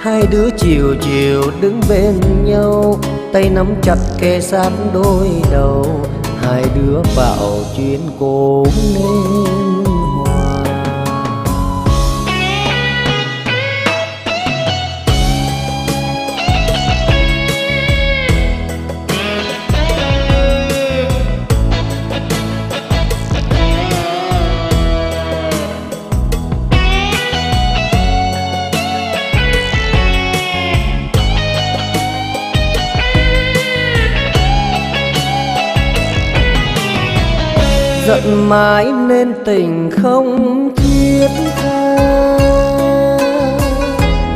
Hai đứa chiều chiều đứng bên nhau, tay nắm chặt kề sát đôi đầu hai đứa vào chuyến cố nên giận mãi nên tình không thiết tha.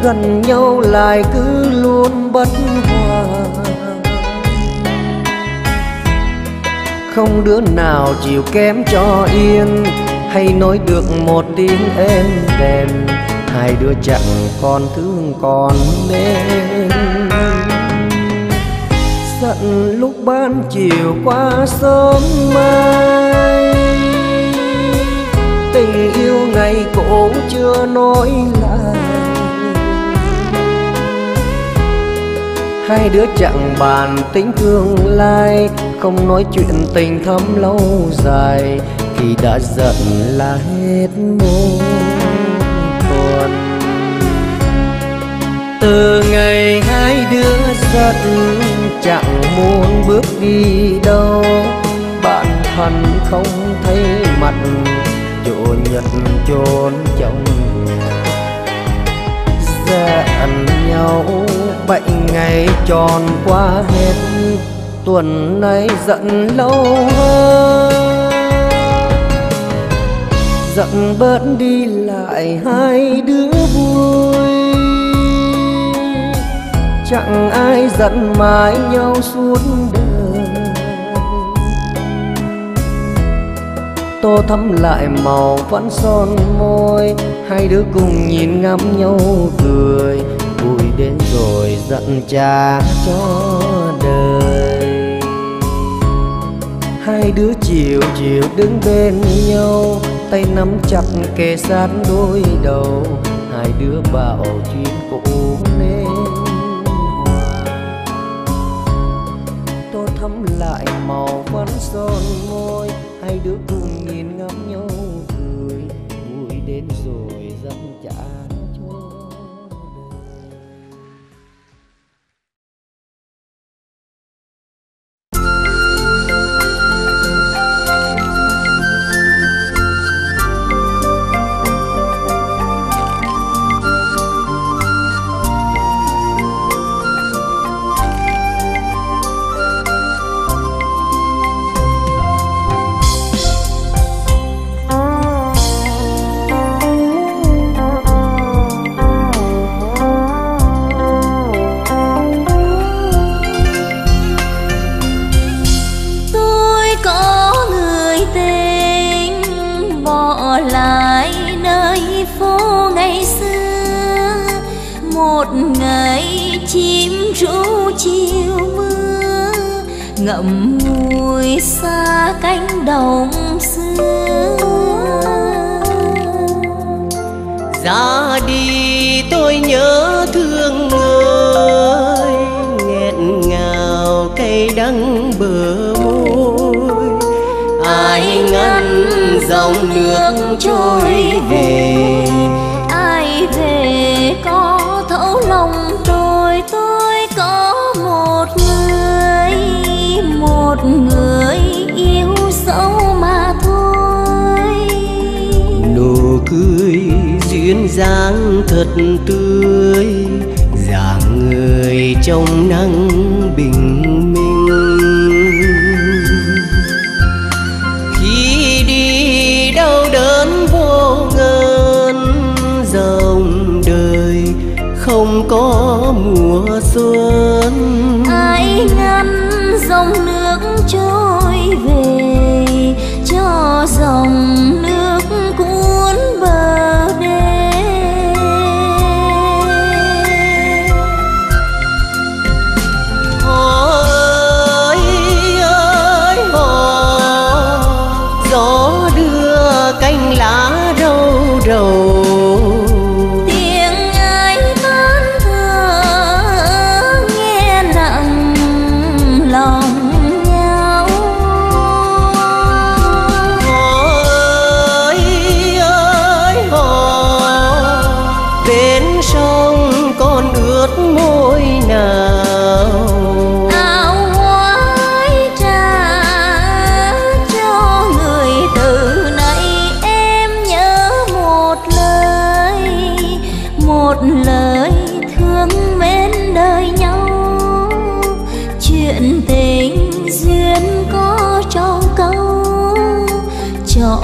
Gần nhau lại cứ luôn bất hòa. Không đứa nào chịu kém cho yên, hay nói được một tiếng êm đềm. Hai đứa chẳng còn thương còn nên giận lúc ban chiều qua sớm mai. Tình yêu ngày cũ chưa nói lại. Hai đứa chẳng bàn tính tương lai, không nói chuyện tình thắm lâu dài khi đã giận là hết mối thuần từ ngày hai đứa giận chẳng muốn bước đi đâu. Bạn thân không thấy mặt chỗ nhật chôn trong nhà. Giận nhau bảy ngày tròn qua hết, tuần nay giận lâu hơn. Giận bớt đi lại hai đứa vui chẳng ai giận mãi nhau suốt đời. Tô thắm lại màu vẫn son môi, hai đứa cùng nhìn ngắm nhau cười. Vui đến rồi giận cha cho đời. Hai đứa chiều chiều đứng bên nhau, tay nắm chặt kề sát đôi đầu. Hai đứa bảo chuyện cũ lại màu vẫn son môi hay đứa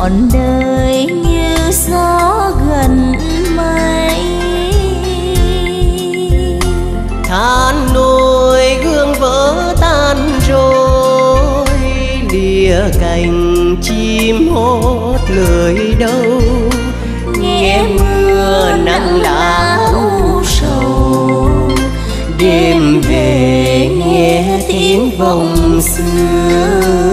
trọn đời như gió gần mây. Than nôi gương vỡ tan rồi, lìa cành chim hót lời đâu. Nghe mưa nắng lá u sầu, đêm về nghe tiếng vòng xưa.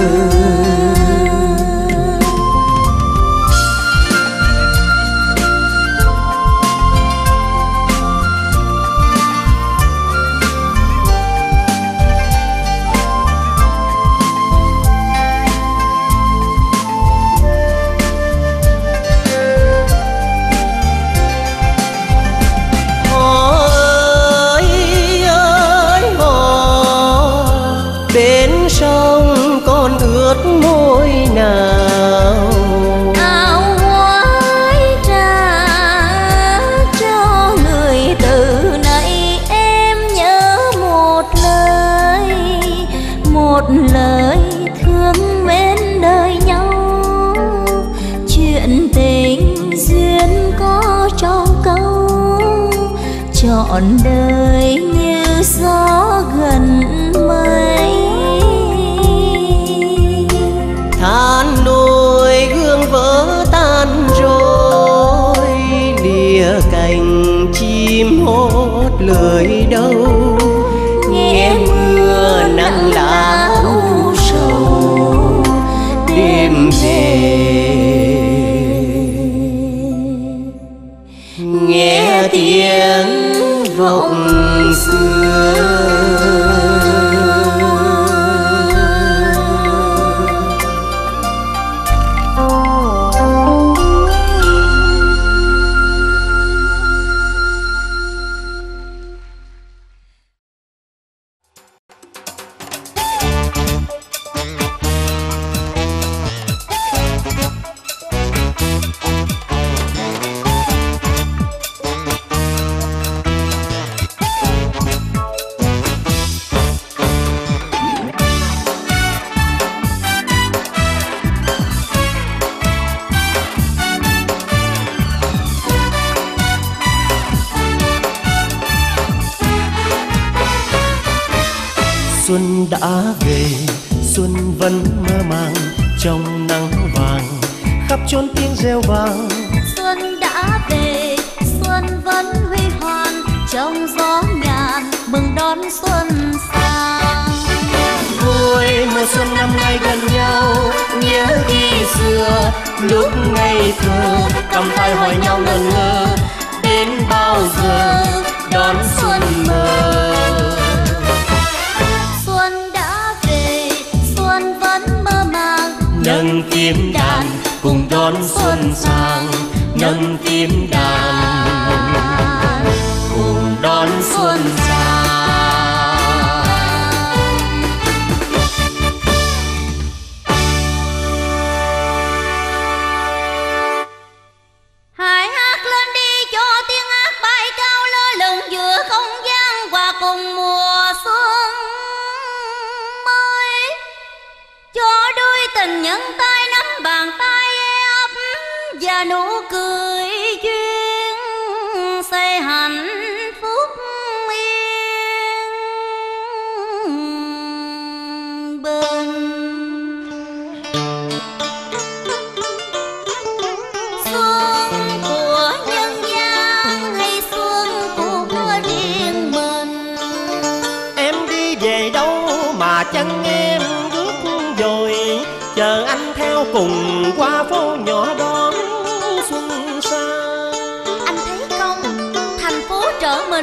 mùa xuân năm nay gần nhau nhớ khi xưa lúc ngày thơ. Cầm tay hỏi nhau ngẩn ngơ đến bao giờ đón xuân mơ xuân đã về xuân vẫn mơ màng. Nâng tim đàn cùng đón xuân sang. Nâng tim đàn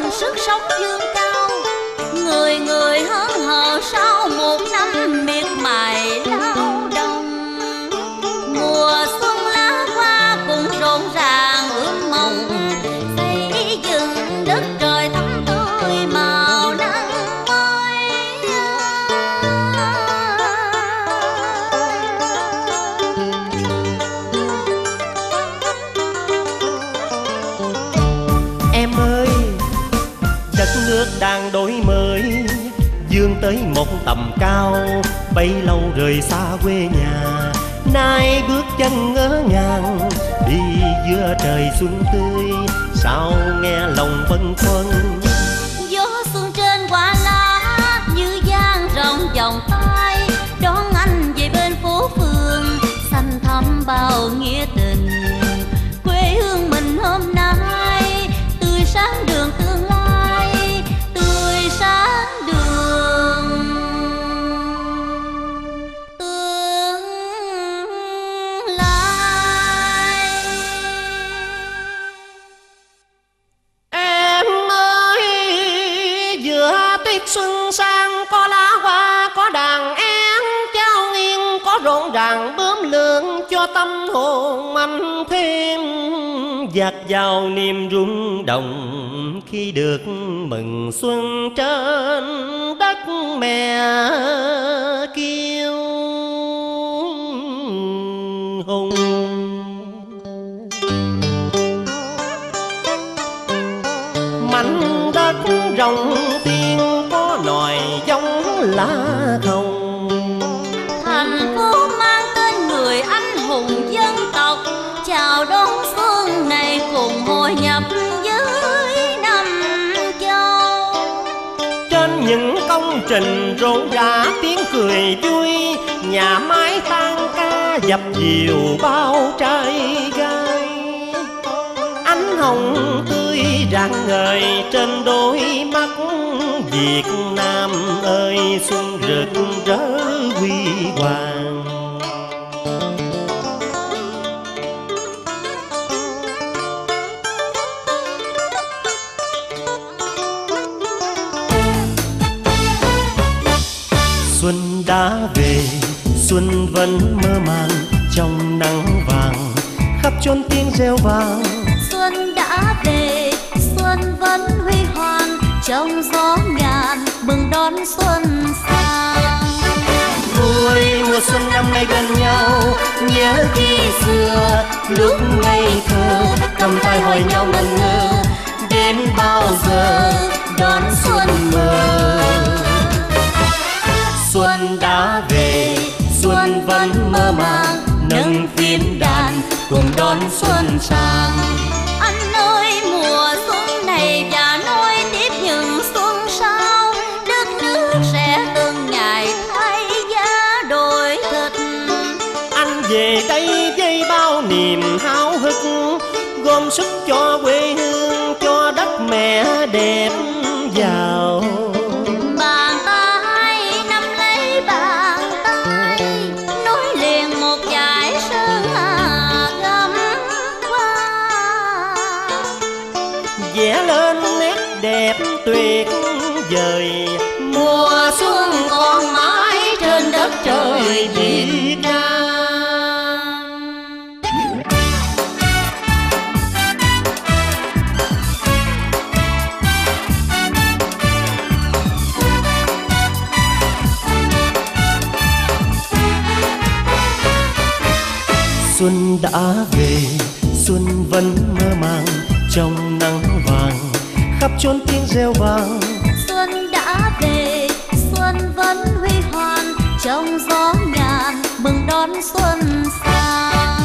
Sức. Cao, bấy lâu rời xa quê nhà. Nay bước chân ngỡ ngàng, đi giữa trời xuân tươi. Sao nghe lòng vân vân dạt vào niềm rung động khi được mừng xuân trên đất mẹ kiêu hùng. Mảnh đất rộng tiên có nòi giống lá. Trình rộn rã tiếng cười vui, nhà máy tan ca dập dìu bao trai gai. Ánh hồng tươi rạng ngời trên đôi mắt, Việt Nam ơi, xuân rực rỡ huy hoàng. Đã về, xuân vẫn mơ màng trong nắng vàng, khắp chốn tiếng reo vang. xuân đã về xuân vẫn huy hoàng trong gió ngàn mừng đón xuân sang Vui mùa xuân năm nay gần nhau, nhớ khi xưa lúc ngây thơ cầm tay hỏi nhau ngẩn ngơ đến bao giờ đón xuân mơ. Xuân đã về, xuân vẫn mơ màng nâng phím đàn cùng đón xuân sang. anh ơi mùa xuân này và nối tiếp những xuân sau đất nước sẽ từng ngày thay giá đổi thịt anh về đây với bao niềm háo hức gom sức cho trong nắng vàng, khắp chốn tiếng reo vang. xuân đã về xuân vẫn huy hoàng trong gió ngàn mừng đón xuân sang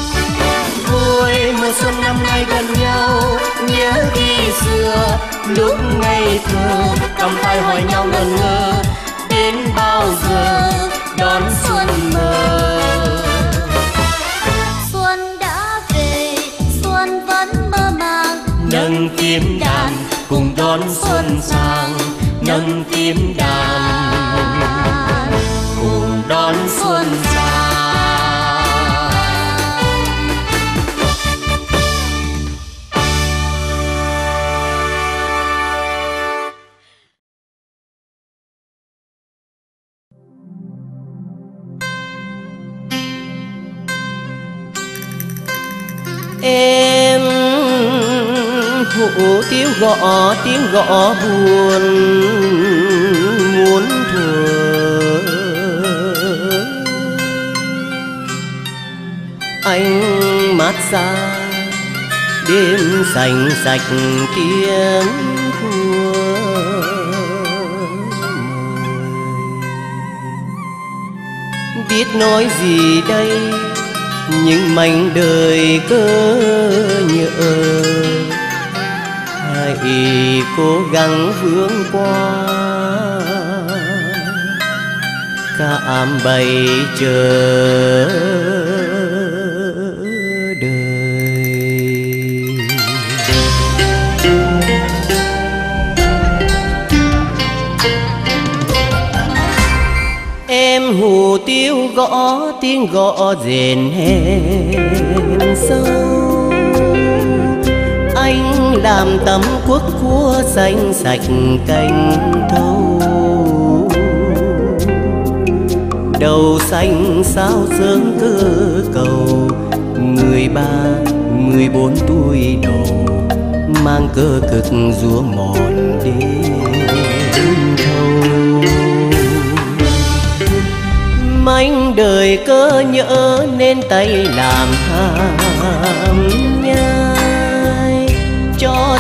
Vui mùa xuân năm nay gần nhau, nhớ khi xưa lúc ngây thơ, cầm tay hỏi nhau ngẩn ngơ, đến bao giờ đón xuân đón xuân sang nâng tiếng đàn tiếng gõ tiếng gõ buồn muốn thừa anh mát xa, đêm sành sạch tiếng của biết nói gì đây những mảnh đời cơ nhựa hãy cố gắng vượt qua. Cạm bẫy chờ đời em hù tiêu gõ, tiếng gõ rền hèn sâu anh làm tấm quốc cua xanh sạch cành thâu đầu xanh sao sớm cơ cầu, mười ba, mười bốn tuổi đầu, mang cơ cực rúa mòn đêm thâu. Manh đời cơ nhỡ nên tay làm ham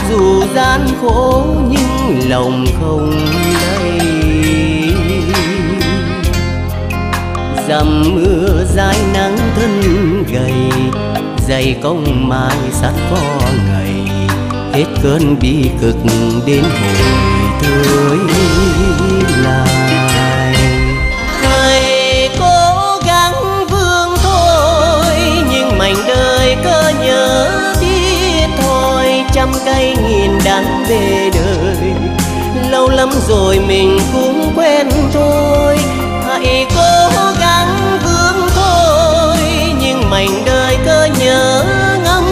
dù gian khổ nhưng lòng không đây dầm mưa dài nắng thân gầy, dày công mai sắt có ngày hết cơn bi cực đến hồi tươi. Trăm nhìn nghìn đắng về đời. Lâu lắm rồi mình cũng quen thôi, hãy cố gắng vướng thôi. Nhưng mảnh đời cơ nhớ ngắm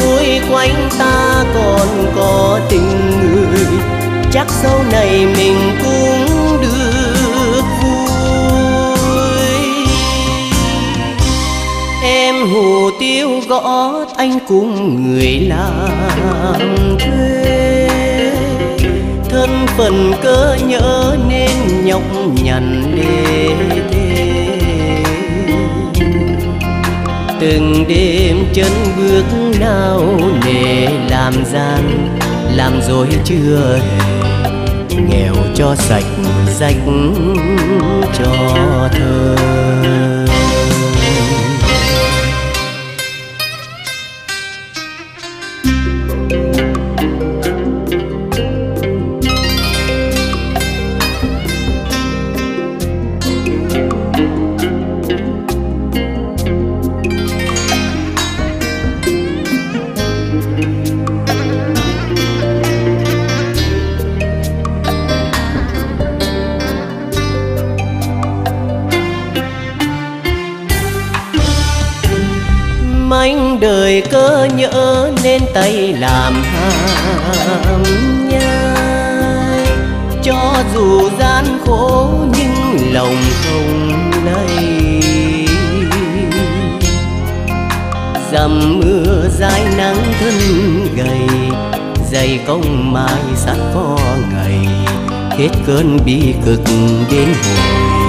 người quanh ta còn có tình người. Chắc sau này mình cũng hồ hù tiêu gõ anh cùng người làm thuê thân phần cơ nhớ nên nhọc nhằn để thế từng đêm chân bước nào nề làm gian, làm dối chưa hề. Nghèo cho sạch rách cho thơ. Nhớ nên tay làm ham nhai. Cho dù gian khổ nhưng lòng không lay. Dầm mưa dài nắng thân gầy, dày công mai sát có ngày. Hết cơn bi cực đến hồi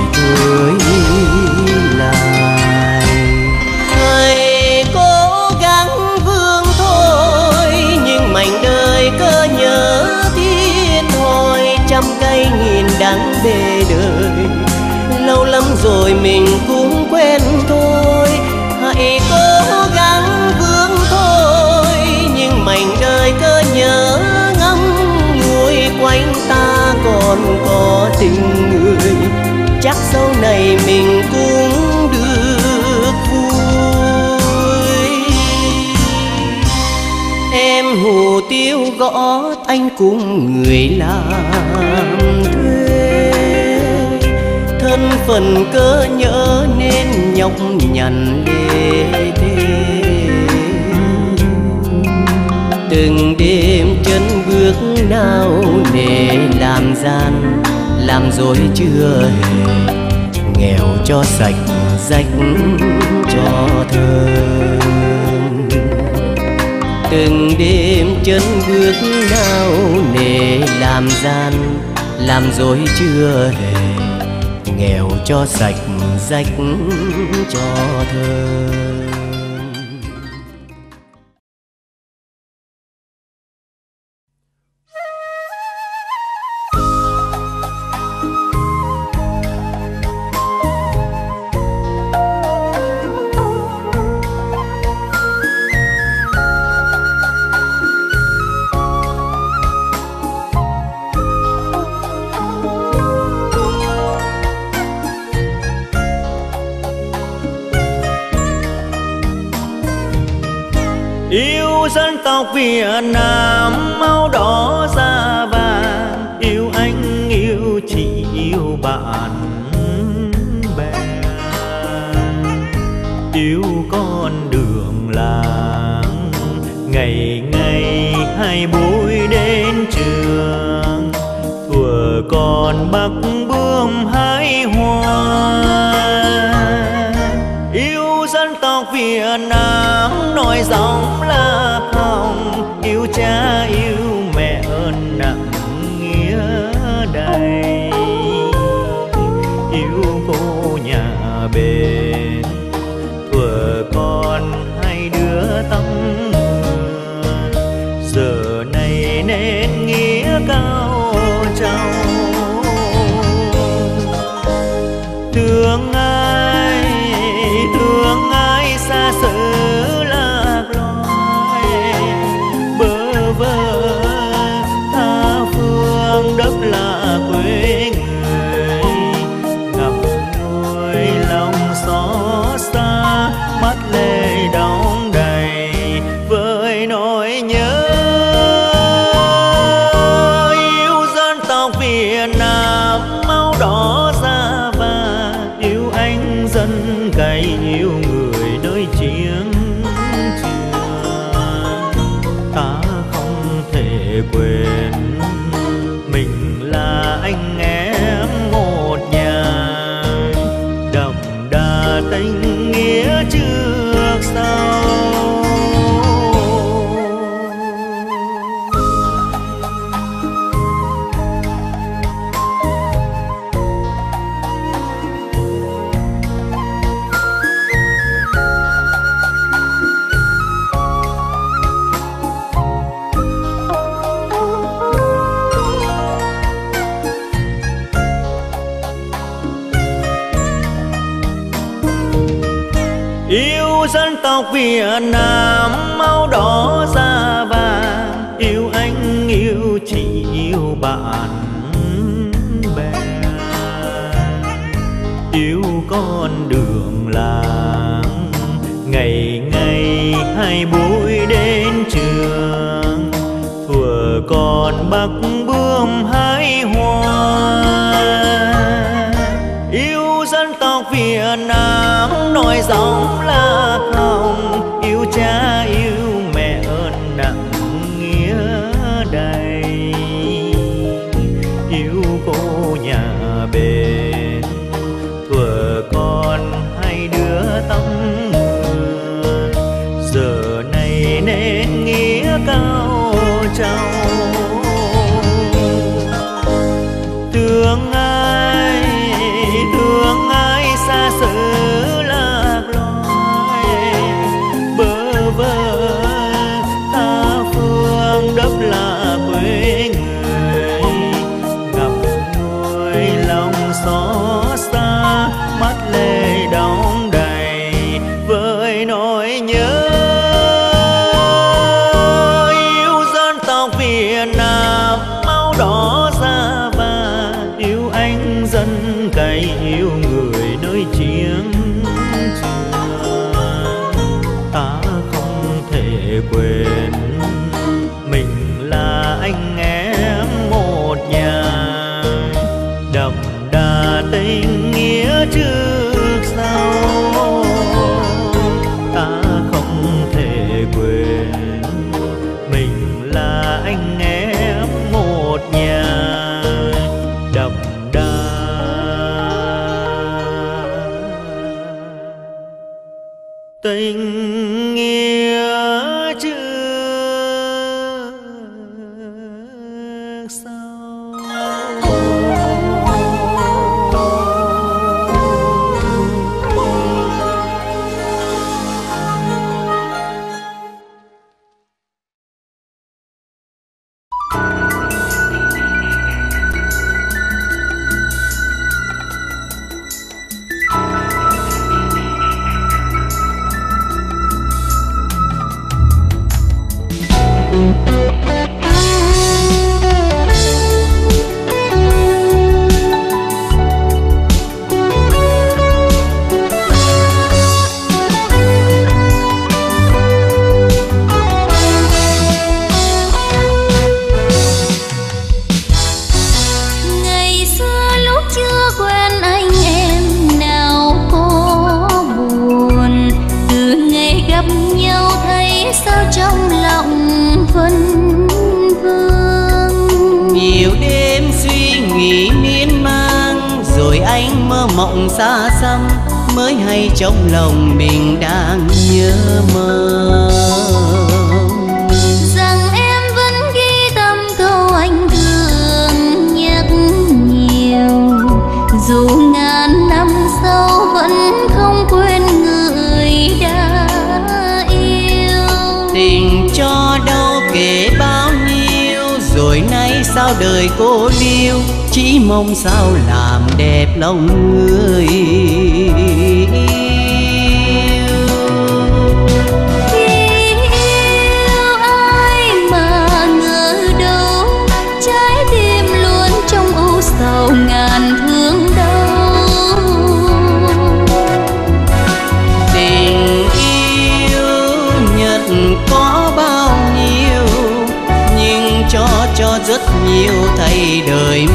đáng về bề đời. Lâu lắm rồi mình cũng quen thôi, hãy cố gắng vương thôi. Nhưng mảnh đời cơ nhớ ngắm người quanh ta còn có tình người. Chắc sau này mình cũng được vui. Em hù tiêu gõ anh cùng người làm thân phần cơ nhớ nên nhọc nhằn lê thế từng đêm chân bước nào nề làm gian, làm dối chưa hề. Nghèo cho sạch, rách cho thơm. Từng đêm chân bước nào nề làm gian, làm dối chưa hề nghèo cho sạch rách cho Việt Nam máu đỏ da vàng, yêu anh, yêu chị, yêu bạn bè. Yêu con đường làng, ngày ngày hai buổi đến trường thuở còn bắc mana rồi nay sao đời cô liêu chỉ mong sao làm đẹp lòng người. đời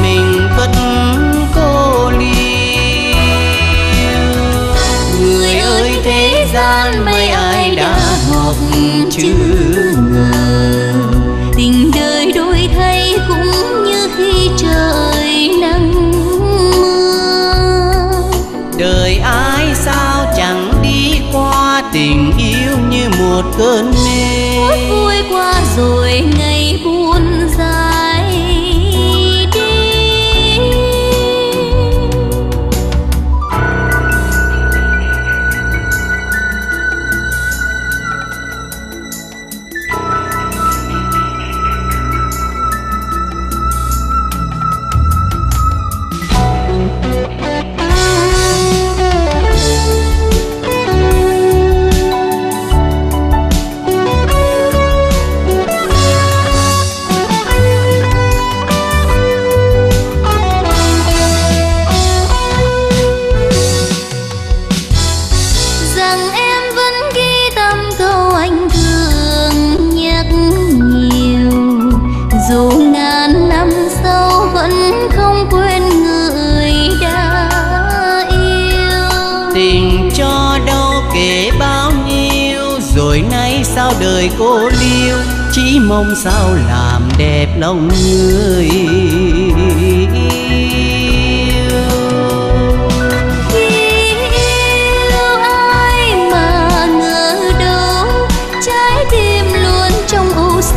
mong sao làm đẹp lòng người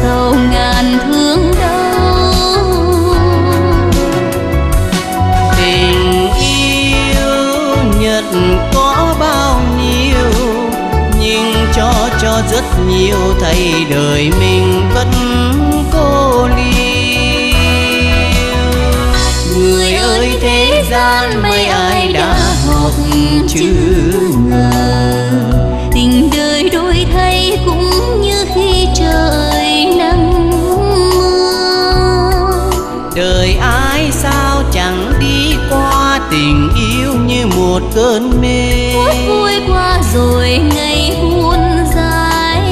sầu ngàn thương đau tình yêu nhật có bao nhiêu, nhưng cho cho rất nhiều thay đời mình. cơn mê. Phút vui qua rồi ngày buồn dài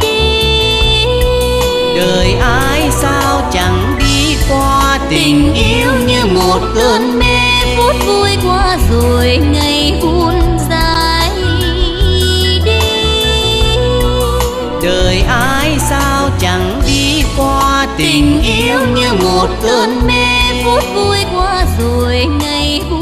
đi. Đời ai sao chẳng đi qua tình, tình yêu như một cơn mê. phút vui qua rồi ngày buồn dài đi. Đời ai sao chẳng đi qua tình, tình yêu như một cơn mê. phút vui qua rồi ngày buồn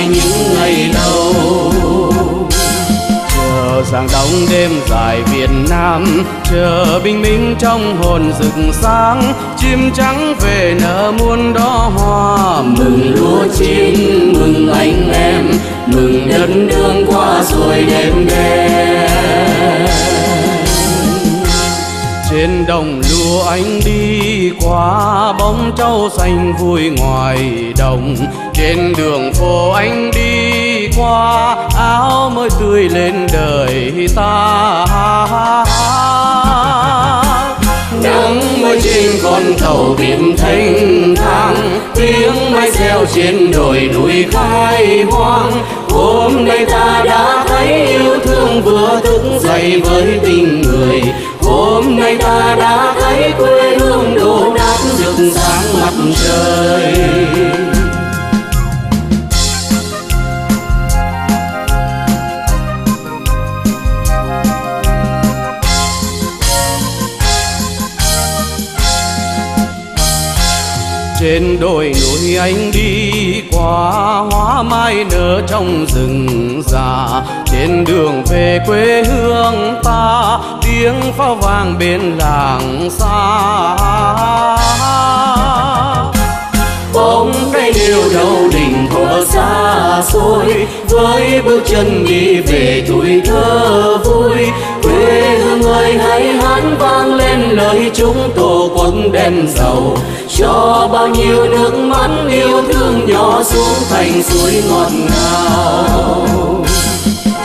lại những ngày đầu. Chờ sáng đông đêm dài Việt Nam, chờ bình minh trong hồn rực sáng. Chim trắng về nở muôn đó hoa. Mừng lúa chín, mừng anh em, mừng đất đường qua rồi đêm đêm. Trên đồng lúa anh đi qua, bóng trâu xanh vui ngoài đồng trên đường phố anh đi qua, áo mới tươi lên đời ta. Nắng mới trên con tàu biển thanh thang, tiếng máy reo trên đồi núi khai hoang. Hôm nay ta đã thấy yêu thương vừa thức dậy với tình người. Hôm nay ta đã thấy quê hương đổ nát rực sáng mặt trời. Trên đồi núi anh đi qua hoa mai nở trong rừng già. Trên đường về quê hương ta, tiếng pháo vang bên làng xa. Bóng cây nêu đầu đỉnh thuở xa xôi, với bước chân đi về tuổi thơ vui quê hương ơi hãy hát vang lên lời chúng tổ quốc đem giàu cho bao nhiêu nước mắt yêu thương nhỏ xuống thành suối ngọt ngào.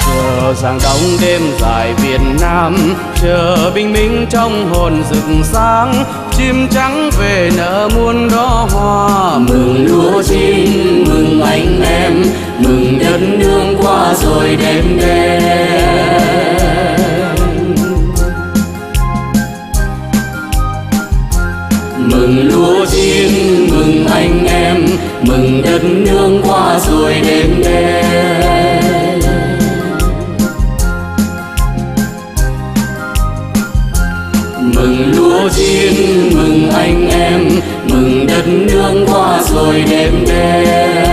Chờ giang đông đêm dài Việt Nam, chờ bình minh trong hồn rực sáng. Chim trắng về nở muôn đó hoa, mừng lúa chín, mừng anh em, mừng đất nước qua rồi đêm đêm. Mừng lúa chín mừng anh em, mừng đất nước qua rồi đêm đen mừng lúa chín mừng anh em, mừng đất nước qua rồi đêm đen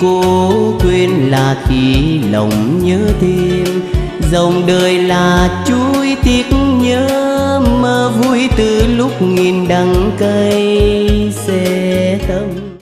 Cố quên là khi lòng nhớ thêm. Dòng đời là chuối tiếc nhớ mơ vui từ lúc nghìn đắng cây xe tâm